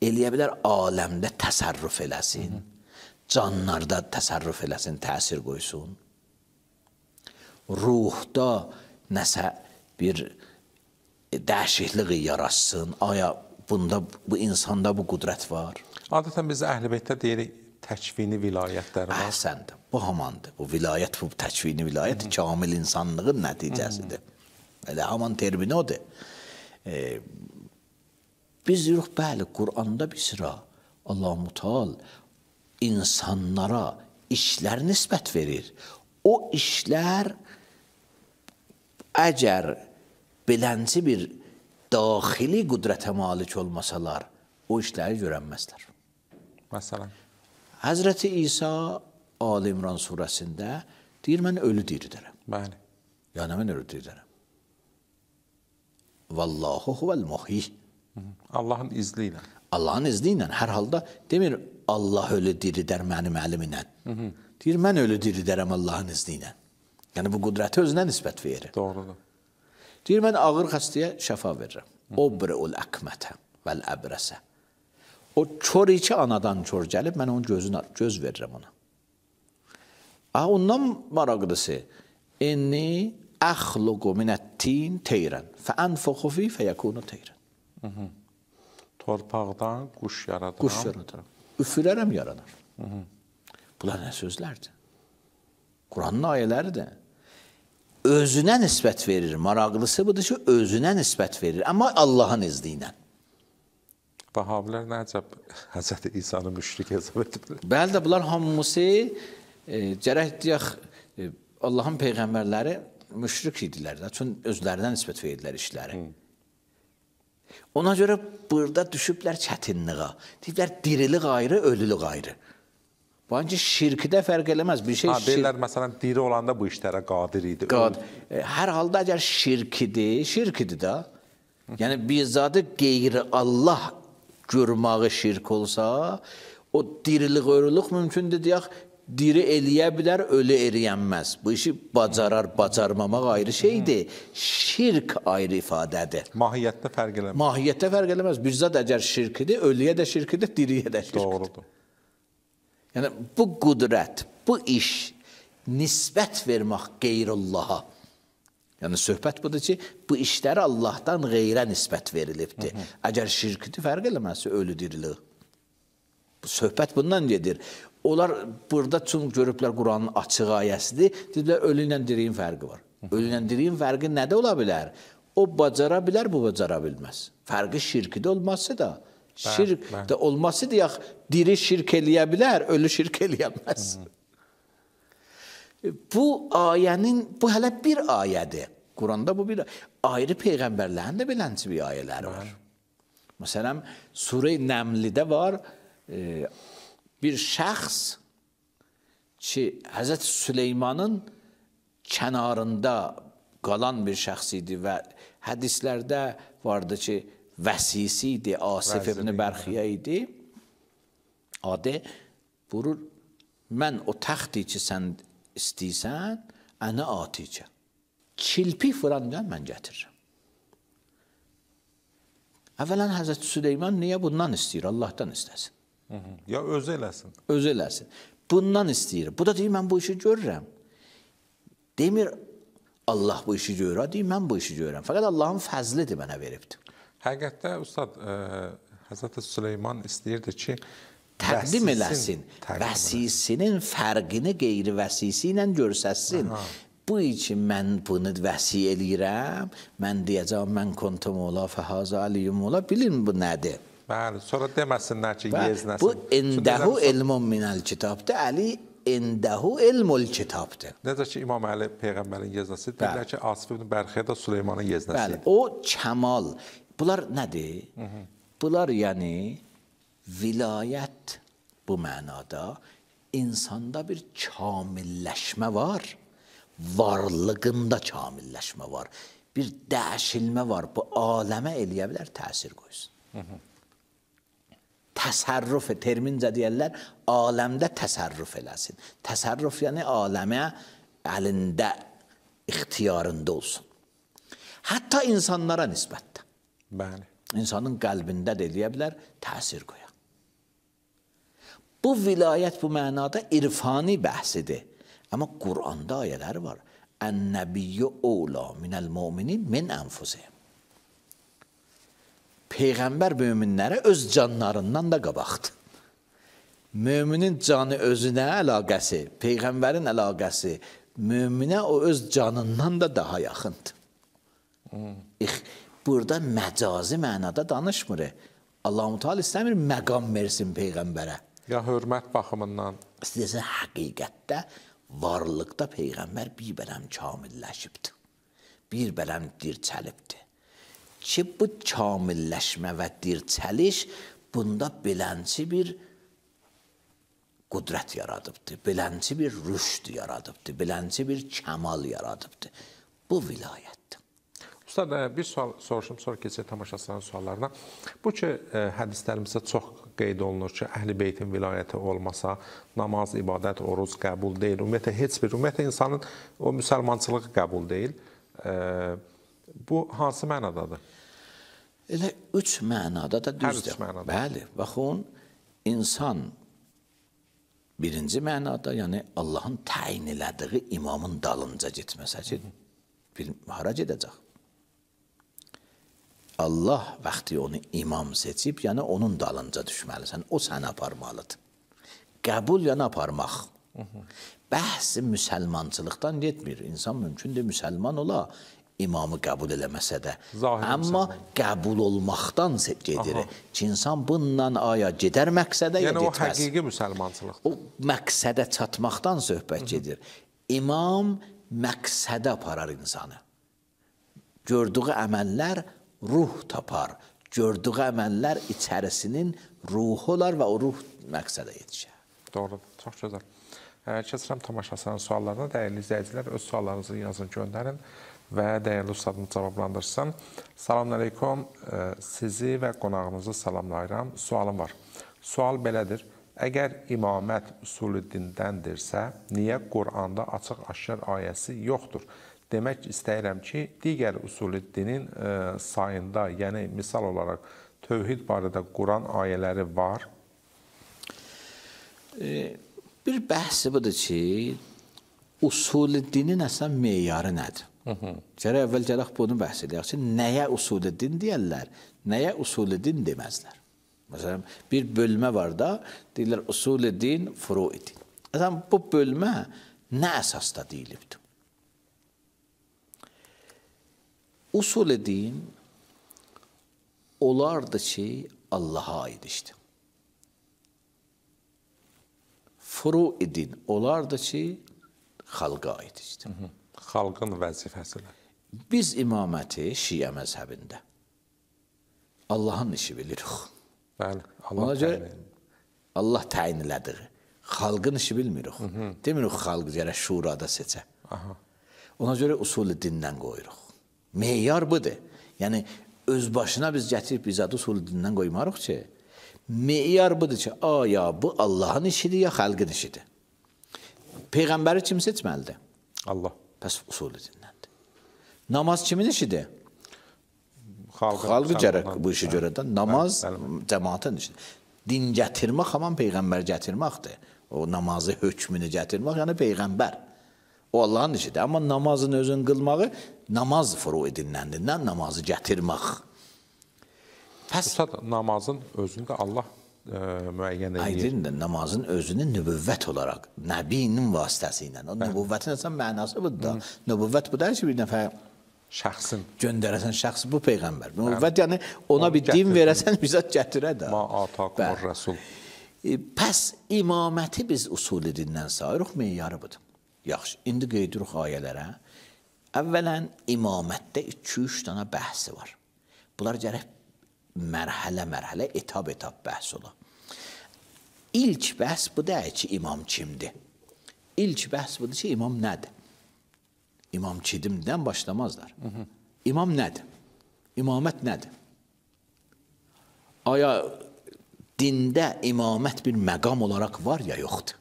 Eləyə bilər aləmdə təsərrüf eləsin, canlarda təsərrüf eləsin, təsir qoysun. Ruhda nəsə bir dəhşətlik yaratsın. Aya bunda bu insanda bu qüdrət var? Adətən biz əhl-i-beytdə deyirik təkvini vilayətlər var. Əhsəndir. Bu hamandır. Bu vilayət, bu təkvini vilayət kamil insanlığın nəticəsidir. Elə haman termini odur. E, Biz deyirik, bəli, Quranda bir sıra Allah Mutal insanlara işlər nisbət verir. O işlər əgər bilənci bir daxili qüdrətə malik olmasalar, o işləri görənməzlər. Məsələn? Həzrəti İsa Ali İmran surəsində deyir, mən ölü diridərəm. Bəli. Yəni, mən ölü diridərəm. Vallahu huvəl muhih. Allahın izni ilə. Allahın izni ilə hər halda demir Allah ölü diridər mənim əlimlə. Deyir mən ölü diridərəm Allahın izni ilə. Yəni bu qüdrəti özünə nisbət verir. Doğrudur. Deyir mən ağır xəstəyə şəfa verirəm. Obrul əkmətə vəl əbrəsə. O kör iki anadan kör gəlib mən onun gözünə göz verirəm ona. A ondan maraqlısı inni əxluqu minət-tin teyrən fəənfuxu fi fəyəkunu teyrən. Hı -hı. Torpaqdan quş yaradıram. Quş yaradıram. Üfürərəm yaranar. Hı -hı. Bunlar nə sözlərdir? Quranın ayələridir. Özünə nisbət verir. Maraqlısı budur ki, özünə nisbət verir. Amma Allahın izni ilə. Vahabilər nə əcəb Həzrəti İsa'nı müşrik hesab ediblər. Bəli də bunlar hamısı e, gərək deyək e, Allahın peyğəmbərləri müşrik idilər də. Çünki özlərinə nisbət verirdilər işləri. Hı. Ona görə burada düşüblər çətinliyə. Deyirlər dirilik ayrı, ölülük ayrı. Bence şirkdə fərq eləməz. Bir şey ha, deyirlər şirk... məsələn diri olanda bu işlərə qadir idi. Qad. E, hər halda əgər şirkidir, şirkidir də. Yəni bizadı qeyri Allah görməyi şirk olsa, o dirilik, ölülük mümkündür deyək diri eləyə bilər, ölü eriyənməz. Bu işi bacarar, bacarmamaq ayrı şeydir. Şirk ayrı ifadədir. Mahiyyətdə fərq eləməz. Mahiyyətdə fərq eləməz. Bir zat əgər şirkidir, ölüyə də şirkidir, diriyə də şirkidir. Doğrudur. Yəni bu qüdrət, bu iş nisbət vermək qeyrullaha Yəni söhbət budur ki, bu işləri Allahdan qeyrə nisbət verilibdir. Əgər şirkdir fərq eləməsi ölü dirilik. Bu söhbət bundan gedir. Onlar burada çün görüblər Quranın açıq ayəsidir. Dedilər ölü ilə diriyin fərqi var. Ölü ilə diriyin fərqi nədə ola bilər? O bacara bilər, bu bacara bilməz. Fərqi şirkdə olması da. Şirk bəli. də olması deyək, diri şirk eləyə bilər, ölü şirk eləyəməz. Bu ayənin bu hələ bir ayədir. Quranda bu bir ayrı peyğəmbərlərin də belənçi bir ayələri var. Məsələn, Surə Nəmlidə var e, bir şəxs ki, Həzrət Süleymanın kənarında qalan bir şəxs idi və hədislərdə vardı ki, vəsisi idi, Asif Vəziri ibn. Bərxiyə idi. Adı vurur, mən o təxti ki, sən istəyirsən, ənə aticə. Çilpi fırandan mən gətirirəm. Əvvələn Həzrət Süleyman niyə bundan istəyir? Allahdan istəsin. Ya özü eləsin. Özü eləsin. Bundan istəyir. Bu da deyir, mən bu işi görürəm. Demir, Allah bu işi görür. Deyir, mən bu işi görürəm. Fəqət Allahın fəzlidir mənə veribdir. Həqiqətdə ustad ə, Həzrət Süleyman istəyirdi ki, Təqdim eləsin. Vəsisinin fərqini qeyri-vəsisi ilə görsəsin. Bu için mən bunu vəsi eləyirəm. Mən deyəcəm, mən kontum ola, fəhazə aliyyum ola. Bilin bu nədir? Bəli, sonra deməsinlər ki, yeznəsin. bu indəhu ilmun minəl kitabdır. Əli indəhu ilmul kitabdır. Necə ki İmam Əli peyğəmbərin yeznəsi deyirlər ki, Asif ibn Bərxiyə də Süleymanın yeznəsi Bəli, o kəmal. Bunlar nədir? Bunlar yəni vilayət bu mənada insanda bir kamilləşmə var. Varlığında kamilləşmə var. Bir dəyişilmə var. Bu aləmə eləyə bilər təsir qoysun. Təsərrüf termincə deyirlər, aləmdə təsərrüf eləsin. Təsərrüf yəni aləmə əlində, ixtiyarında olsun. Hətta insanlara nisbətdə. Bəli. İnsanın qəlbində də eləyə bilər, təsir qoya. Bu vilayət bu mənada irfani bəhsidir. Amma Quranda ayələr var. Ən-nəbiyyu ola minəl müminin min ənfusihim. Peyğəmbər möminlərə öz canlarından da qabaqdır. Möminin canı özünə əlaqəsi, peyğəmbərin əlaqəsi möminə o öz canından da daha yaxındır. İx, burada məcazi mənada danışmır. Allah-u Teala istəmir məqam versin peyğəmbərə. Ya hörmət baxımından İstəyirsən həqiqətdə varlıqda peyğəmbər bir bələm kamilləşibdir. Bir bələm dirçəlibdir. Ki bu kamilləşmə və dirçəliş bunda belənçi bir qudrət yaradıbdır. Belənçi bir rüşd yaradıbdır. Belənçi bir kəmal yaradıbdır. Bu vilayətdir. Ustad, ə, bir sual soruşum, sonra keçək tamaşaçıların suallarına. Bu ki, ə, hədislərimizdə çox qeyd olunur ki, Əhl-i Beytin vilayəti olmasa, namaz, ibadət, oruz qəbul deyil. Ümumiyyətlə heç bir, ümumiyyətlə insanın o müsəlmançılığı qəbul deyil. Ə, bu hansı mənadadır? Elə üç mənada da Hər düzdür. üç mənada. Bəli, baxın, insan birinci mənada, yəni Allahın təyin elədiyi imamın dalınca getməsə ki, bil, hara gedəcək? Allah vaxtı onu imam seçib, yəni onun dalınca düşməlisən. O səni aparmalıdır. Qəbul yəni aparmaq. Bəhsi müsəlmançılıqdan getmir. İnsan mümkündür müsəlman ola, imamı qəbul eləməsə də. Zahiri Amma qəbul olmaqdan gedir. Ki insan bununla aya gedər məqsədə ya Yəni o getməz. həqiqi müsəlmançılıqdır. O məqsədə çatmaqdan söhbət gedir. İmam məqsədə aparar insanı. Gördüyü əməllər ruh tapar. Gördüyü əməllər içərisinin ruhu olar və o ruh məqsədə yetişər. Doğrudur, çox gözəl. Keçirəm tamaşaçıların suallarına. Dəyərli izləyicilər, öz suallarınızı yazın, göndərin və dəyərli ustadımız cavablandırsın. Salamün əleykum. Sizi və qonağınızı salamlayıram. Sualım var. Sual belədir. Əgər imamət usulü dindəndirsə, niyə Quranda açıq-aşkar ayəsi yoxdur? Demək istəyirəm ki, digər usulü dinin ə, sayında, yəni misal olaraq tövhid barədə Quran ayələri var. Bir bəhsi budur ki, usul dinin əslən meyarı nədir? Gərək əvvəl gələk bunu bəhs edək ki, nəyə usulü din deyərlər, nəyə usulü din deməzlər. Məsələn, bir bölmə var da, deyirlər usulü din, furu din. Məsələn, bu bölmə nə əsasda deyilibdir? Usulü din olardı ki, Allaha aid işdir. Furu idin olardı ki, xalqa aid işdir. Xalqın vəzifəsidir. Biz imaməti Şiə məzhəbində Allahın işi bilirik. Bəli. Allah Ona görə təyin. Allah təyin elədir. Xalqın işi bilmirik. Demirik xalq gərək şurada seçə. Aha. Ona görə usulü dindən qoyuruq. Meyar budur. Yəni öz başına biz gətirib biz adı usulü dindən qoymarıq ki, meyar budur ki, aya bu Allahın işidir ya xalqın işidir. Peyğəmbəri kim seçməlidir? Allah. Bəs usulü dindəndir. Namaz kimin işidir? Xalqı sən gərək bu işi görədən namaz Bəli, bəli. cəmaatın işidir. Din gətirmək haman peyğəmbər gətirməkdir. O namazı hökmünü gətirmək, yəni peyğəmbər. O Allahın işidir. Amma namazın özün qılmağı namaz furu edinləndir. Nə namazı gətirmək. Pəs Ustad namazın özündə Allah müəyyən edir. aydındır namazın özünü nübüvvət olaraq, nəbinin vasitəsi ilə. O nübüvvətin əsas mənası budur da. Nübüvvət bu deyil ki, bir nəfər Şəxsin göndərəsən şəxs bu peyğəmbər. Nübüvvət yəni ona bir din verəsən bizə gətirə də. ma Bəli. rəsul. E, Pəs imaməti biz usulü dindən sayırıq, meyarı budur. Yaxşı, indi qeydirik ayələrə. Əvvələn imamətdə 2-3 dənə bəhsi var. Bunlar gərək mərhələ-mərhələ, etab-etab bəhs ola. İlk bəhs bu deyil ki, imam kimdir? İlk bəhs budur ki, imam nədir? İmam kimdən başlamazlar. İmam nədir? İmamət nədir? Aya dində imamət bir məqam olaraq var ya yoxdur?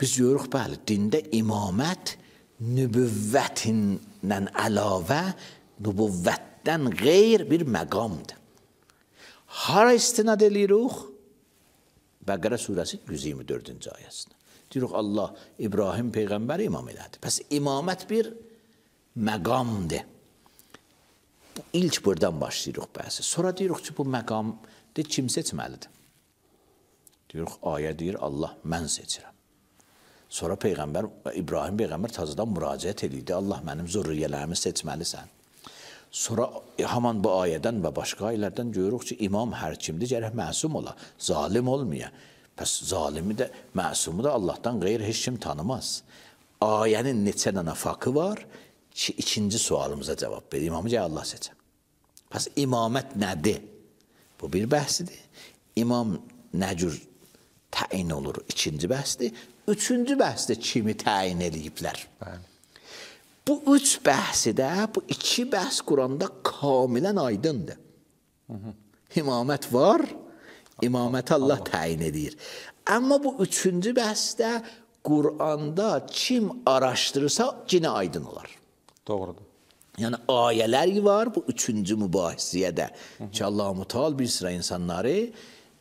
Biz görürük, bəli, dində imamət nübüvvətindən əlavə, nübüvvətdən qeyr bir məqamdır. Hara istinad eləyirik? Bəqərə surəsi 124-cü ayəsində. Deyirik, Allah İbrahim Peyğəmbər imam elədi. Pəs imamət bir məqamdır. İlk buradan başlayırıq bəhsə. Sonra deyirik ki, bu məqamda kim seçməlidir? Deyirik, ayə deyir, Allah mən seçirəm. Sonra Peyğəmbər, İbrahim Peyğəmbər tazadan müraciət edirdi. Allah mənim zürriyyələrimi seçməlisən. Sonra haman bu ayədən və başqa ayələrdən görürük ki, imam hər kimdir, gərək məsum ola, zalim olmaya. Pəs zalimi də, məsumu da Allahdan qeyr heç kim tanımaz. Ayənin neçə dənə fakı var ki, ikinci sualımıza cavab verir. İmamı gəl Allah seçə. Pəs imamət nədir? Bu bir bəhsidir. İmam nə cür təyin olur? İkinci bəhsdir. Üçüncü bəhsdə kimi təyin eləyiblər? Bəli. Bu üç bəhsi də, bu iki bəhs Quranda kamilən aydındır. İmamət var, imaməti Allah təyin edir. Amma bu üçüncü bəhsdə Quranda kim araşdırırsa yenə aydın olar. Doğrudur. Yəni ayələr var bu üçüncü mübahisədə ki, Allah-u Teala bir sıra insanları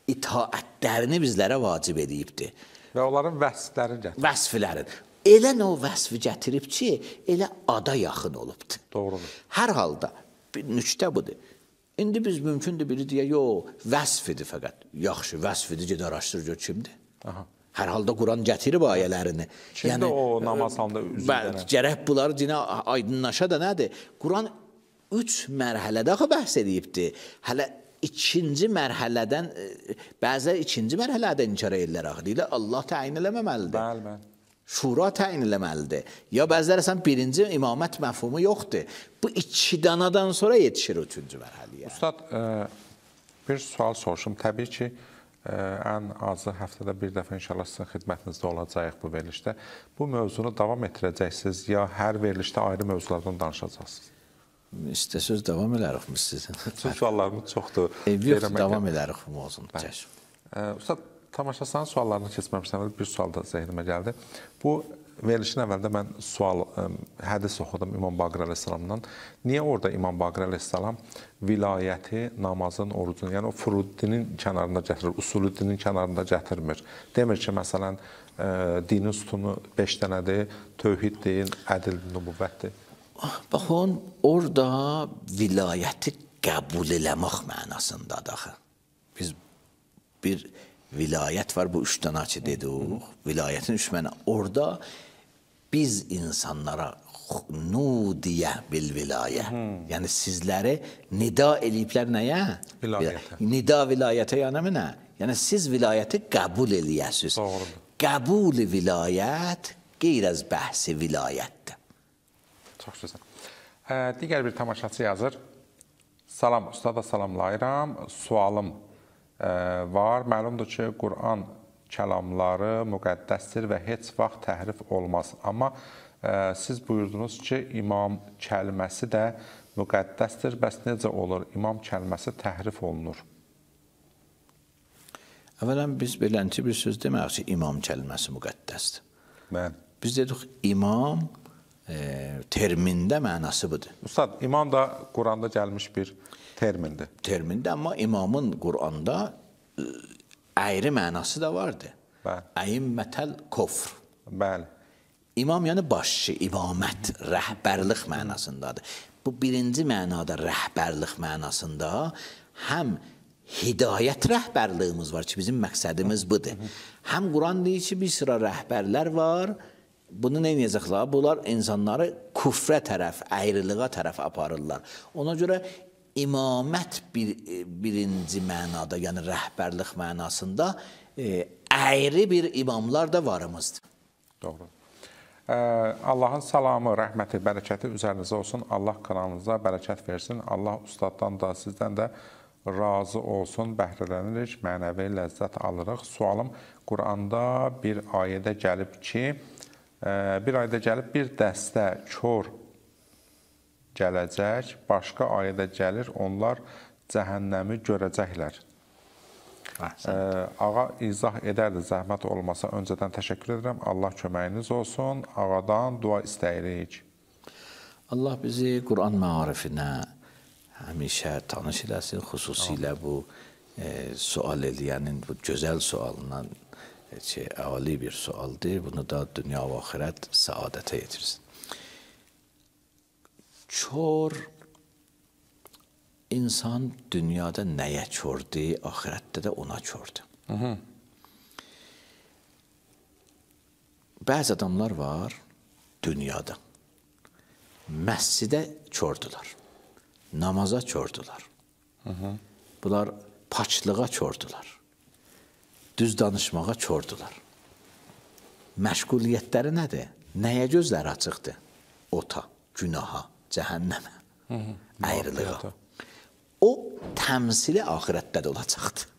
itaətlərini bizlərə vacib edibdir. Və onların vəsfləri gətir. Vəsflərin. Elə nə o vəsfi gətirib ki, elə ada yaxın olubdur. Doğrudur. Hər halda bir nüktə budur. İndi biz mümkündür biri deyə, yox, vəsfidir fəqət. Yaxşı, vəsfidir, ged araşdır gör kimdir. Aha. Hər halda Quran gətirib ayələrini. Kimdir o namaz halında üzr Bəli, gərək bunları dinə aydınlaşa da nədir? Quran üç mərhələdə axı bəhs edibdir. Hələ ikinci mərhələdən, e, bəzə ikinci mərhələdə inkar edirlər axı. Deyirlər, Allah təyin eləməməlidir. Bəli, bəli. Şura təyin eləməlidir. Ya bəziləri sən birinci imamət məfhumu yoxdur. Bu iki danadan sonra yetişir üçüncü mərhələyə. Ustad, e, bir sual soruşum. Təbii ki, e, ən azı həftədə bir dəfə inşallah sizin xidmətinizdə olacağıq bu verilişdə. Bu mövzunu davam etdirəcəksiniz ya hər verilişdə ayrı mövzulardan danışacaqsınız? İstəsəz davam edərik biz sizin. Bütün suallarımız çoxdur. Ev yox, davam edərik bu mövzunu. Ustad, tamaşaçıların suallarını keçməmişdən bir sual da zehnimə gəldi. Bu verilişin əvvəlində mən sual ə, hədis oxudum İmam Baqir əleyhissalamdan. Niyə orada İmam Baqir əleyhissalam vilayəti namazın, orucun, yəni o furudinin kənarında gətirir, usuluddinin kənarında gətirmir. Demir ki, məsələn, ə, dinin sütunu 5 dənədir, tövhiddir, ədl, nübüvvətdir. Baxın, orada vilayəti qəbul eləmək mənasındadır axı. Biz bir vilayət var, bu üç dənə ki dedik. Vilayətin üç mənə. Orada biz insanlara nudiyə bil vilayə. Yəni sizləri nida eləyiblər nəyə? Vilayətə. Nida vilayətə yəni nə? Yəni siz vilayəti qəbul eləyəsiniz. Doğrudur. Qəbul vilayət qeyr az bəhsi vilayətdir. Çox gözəl. Ə, digər bir tamaşaçı yazır. Salam, ustada salamlayıram. Sualım var. Məlumdur ki, Quran kəlamları müqəddəsdir və heç vaxt təhrif olmaz. Amma siz buyurdunuz ki, imam kəlməsi də müqəddəsdir. Bəs necə olur? İmam kəlməsi təhrif olunur. Əvvələn biz belənti bir söz demək ki, imam kəlməsi müqəddəsdir. Mən. Biz dedik imam e, termində mənası budur. Ustad, imam da Quranda gəlmiş bir termindir. Termində amma imamın Quranda e, əyri mənası da vardı. Bəli. Əimmətəl kofr. Bəli. İmam yəni başçı, imamət, rəhbərlik mənasındadır. Bu birinci mənada rəhbərlik mənasında həm hidayət rəhbərliyimiz var ki, bizim məqsədimiz budur. Həm Quran deyir ki, bir sıra rəhbərlər var. Bunu nə edəcəklər? Bunlar insanları küfrə tərəf, əyriliğə tərəf aparırlar. Ona görə imamət bir birinci mənada, yəni rəhbərlik mənasında e, əyri bir imamlar da varımızdır. Doğru. Ə, Allahın salamı, rəhməti, bərəkəti üzərinizə olsun. Allah kanalınıza bərəkət versin. Allah ustaddan da, sizdən də razı olsun. Bəhrələnirik, mənəvi ləzzət alırıq. Sualım Quranda bir ayədə gəlib ki, ə, bir ayədə gəlib bir dəstə kör gələcək, başqa ayədə gəlir, onlar cəhənnəmi görəcəklər. Ə, ağa izah edərdi, zəhmət olmasa öncədən təşəkkür edirəm. Allah köməyiniz olsun. Ağadan dua istəyirik. Allah bizi Quran məarifinə həmişə tanış eləsin, xüsusilə bu e, sual eləyənin bu gözəl sualından e, ki, ali bir sualdır. Bunu da dünya və axirət səadətə yetirsin. Çor insan dünyada nəyə çordur, axirətdə də ona çordur. Bəzi adamlar var dünyada. Məscidə çordular. Namaza çordular. Bunlar paçlığa çordular. Düz danışmağa çordular. Məşğuliyyətləri nədir? Nəyə gözləri açıqdır? Ota, günaha, cəhənnəmə, ayrılığa. O təmsili axirətdə də olacaqdır.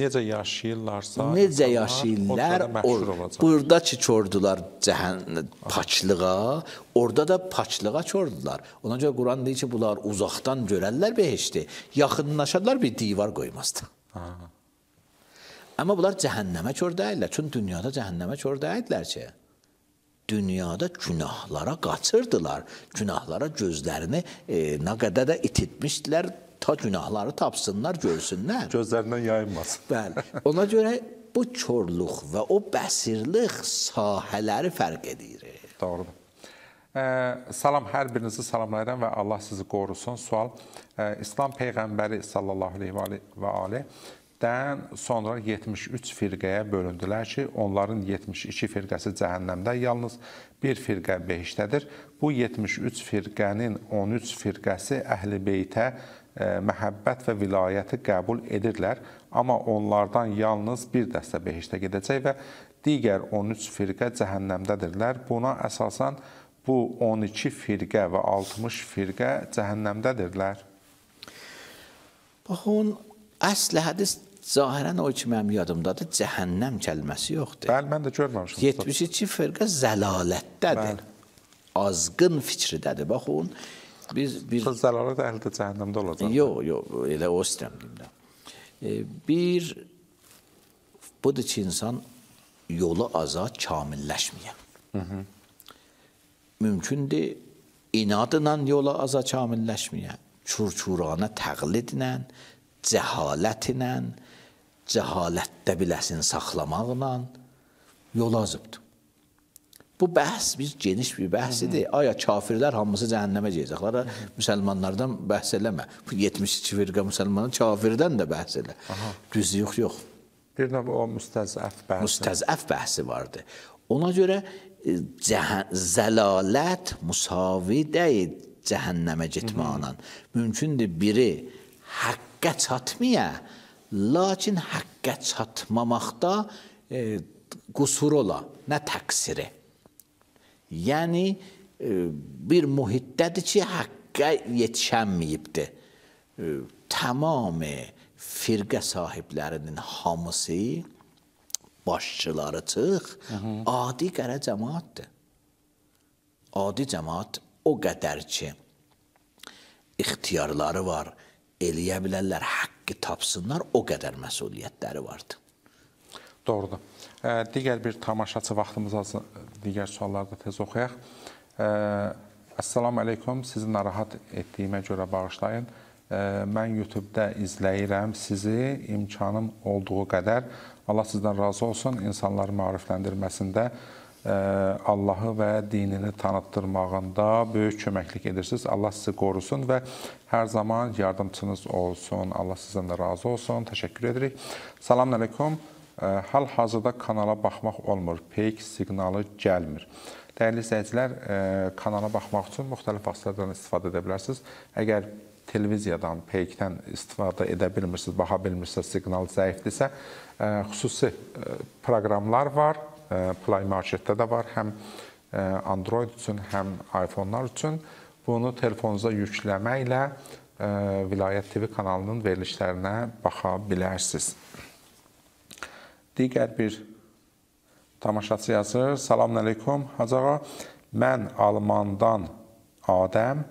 Necə yaşayırlarsa, Necə yaşayırlar, or, olacaq. burada ki çordular cəhənnəm paçlığa, orada da paçlığa çordular. Ona görə Quran deyir ki, bunlar uzaqdan görərlər behişti, yaxınlaşarlar bir divar qoymazdı. Amma bunlar cəhənnəmə çor deyirlər. Çünki dünyada cəhənnəmə çor deyirlər ki, dünyada günahlara qaçırdılar. Günahlara gözlərini e, nə qədər də ititmişdilər ta günahları tapsınlar, görsünlər. Gözlərindən yayınmasın. Bəli. Ona görə bu çorluq və o bəsirlik sahələri fərq edir. Doğrudur. Ə, salam, hər birinizi salamlayıram və Allah sizi qorusun. Sual, ə, İslam Peyğəmbəri sallallahu aleyhi və ali- alidən sonra 73 firqəyə bölündülər ki, onların 72 firqəsi cəhənnəmdə, yalnız bir firqə behiştədir. Bu 73 firqənin 13 firqəsi əhl-i beytə ə, məhəbbət və vilayəti qəbul edirlər, amma onlardan yalnız bir dəstə behiştə gedəcək və digər 13 firqə cəhənnəmdədirlər. Buna əsasən bu 12 firqə və 60 firqə cəhənnəmdədirlər. Baxın, əsl hədis zahirən o ki mənim yadımdadır, cəhənnəm kəlməsi yoxdur. Bəli, mən də görməmişəm. 72 firqə zəlalətdədir. Azğın fikridədir. Baxın, biz bir Qız zəlalət əhli də cəhənnəmdə olacaq. Yox, yox, elə o istəyirəm deyim də. Bir budur ki, insan yolu azad kamilləşməyə. Mümkündür inadla yola azad kamilləşməyə, çurçurana təqlidlə, cəhalətlə, cəhalətdə biləsini saxlamaqla yol azıbdır. Bu bəhs biz geniş bir bəhsidir. Aya kafirlər hamısı cəhənnəmə gedəcəklər. Müsəlmanlardan bəhs eləmə. Bu 72 firqə müsəlmanın kafirdən də bəhs elə. Düz yox, yox. Bir növ o müstəzəf bəhsi. Müstəzəf bəhsi vardı. Ona görə e, cəhən, zəlalət müsavi deyil cəhənnəmə getməklə. Mümkündür biri həqqə çatmaya, lakin həqqə çatmamaqda e, qüsur ola, nə təqsiri. Yəni e, bir mühitdədir ki, həqqə yetişənməyibdir. E, Tamamı firqə sahiblərinin hamısı başçıları çıx, adi qərə cəmaatdır. Adi cəmaat o qədər ki, ixtiyarları var, eləyə bilərlər, haqqı tapsınlar, o qədər məsuliyyətləri vardır. Doğrudur. Digər bir tamaşaçı vaxtımız az digər sualları da tez oxuyaq. Ə, Assalamu alaykum. Sizi narahat etdiyimə görə bağışlayın. Mən YouTube-da izləyirəm sizi imkanım olduğu qədər. Allah sizdən razı olsun. İnsanları maarifləndirməsində ə, Allahı və dinini tanıtdırmağında böyük köməklik edirsiniz. Allah sizi qorusun və hər zaman yardımçınız olsun. Allah sizdən də razı olsun. Təşəkkür edirik. Salam əleykum. Hal-hazırda kanala baxmaq olmur. Peyk siqnalı gəlmir. Dəyərli izləyicilər, e, kanala baxmaq üçün müxtəlif vasitələrdən istifadə edə bilərsiniz. Əgər televiziyadan, peykdən istifadə edə bilmirsiniz, baxa bilmirsiniz, siqnal zəifdirsə, e, xüsusi e, proqramlar var. Play Marketdə də var, həm Android üçün, həm iPhone-lar üçün. Bunu telefonunuza yükləməklə Vilayət TV kanalının verilişlərinə baxa bilərsiniz. Digər bir tamaşaçı yazır. Salamün əleykum. Hacı ağa, mən Almandan Adəm,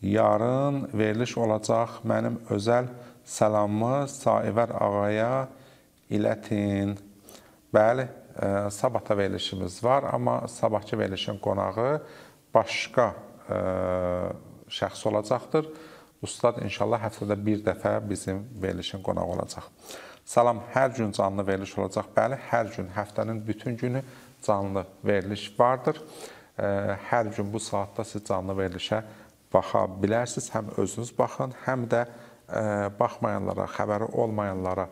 yarın veriliş olacaq. Mənim özəl salamımı Saivər ağaya ilətin. Bəli, ə, sabahda verilişimiz var, amma sabahki verilişin qonağı başqa ə, şəxs olacaqdır. Ustad inşallah həftədə bir dəfə bizim verilişin qonağı olacaq. Salam, hər gün canlı veriliş olacaq. Bəli, hər gün, həftənin bütün günü canlı veriliş vardır. Hər gün bu saatda siz canlı verilişə baxa bilərsiniz. Həm özünüz baxın, həm də baxmayanlara, xəbəri olmayanlara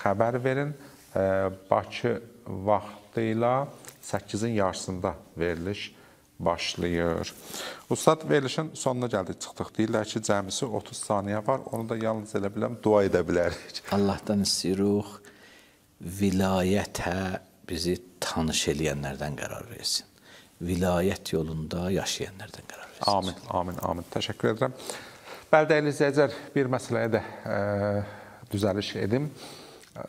xəbər verin. Bakı vaxtı ilə 8-in yarısında veriliş başlayır. Ustad verilişin sonuna gəldik, çıxdıq. Deyirlər ki, cəmisi 30 saniyə var. Onu da yalnız elə biləm dua edə bilərik. Allahdan istəyirik vilayətə bizi tanış eləyənlərdən qərar versin. Vilayət yolunda yaşayanlardan qərar versin. Amin, amin, amin. Təşəkkür edirəm. Bəli, dəyərli izləyicilər, bir məsələyə də ə, düzəliş edim.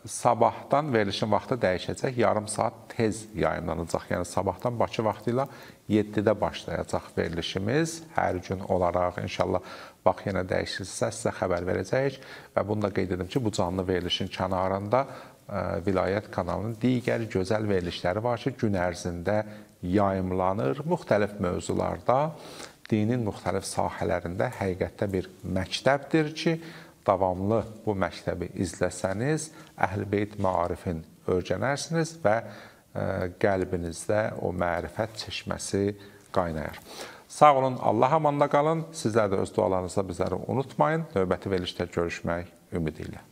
Sabahdan verilişin vaxtı dəyişəcək. Yarım saat tez yayımlanacaq. Yəni sabahdan Bakı vaxtı ilə 7-də başlayacaq verilişimiz. Hər gün olaraq inşallah vaxt yenə dəyişirsə sizə xəbər verəcəyik və bunu da qeyd edim ki, bu canlı verilişin kənarında ə, vilayət kanalının digər gözəl verilişləri var ki, gün ərzində yayımlanır müxtəlif mövzularda, dinin müxtəlif sahələrində həqiqətdə bir məktəbdir ki, davamlı bu məktəbi izləsəniz, Əhl-Beyt maarifin öyrənərsiniz və ə, qəlbinizdə o mərifət çeşməsi qaynayar. Sağ olun, Allah amanında qalın. Sizlər də öz dualarınızda bizləri unutmayın. Növbəti verilişdə görüşmək ümidi ilə.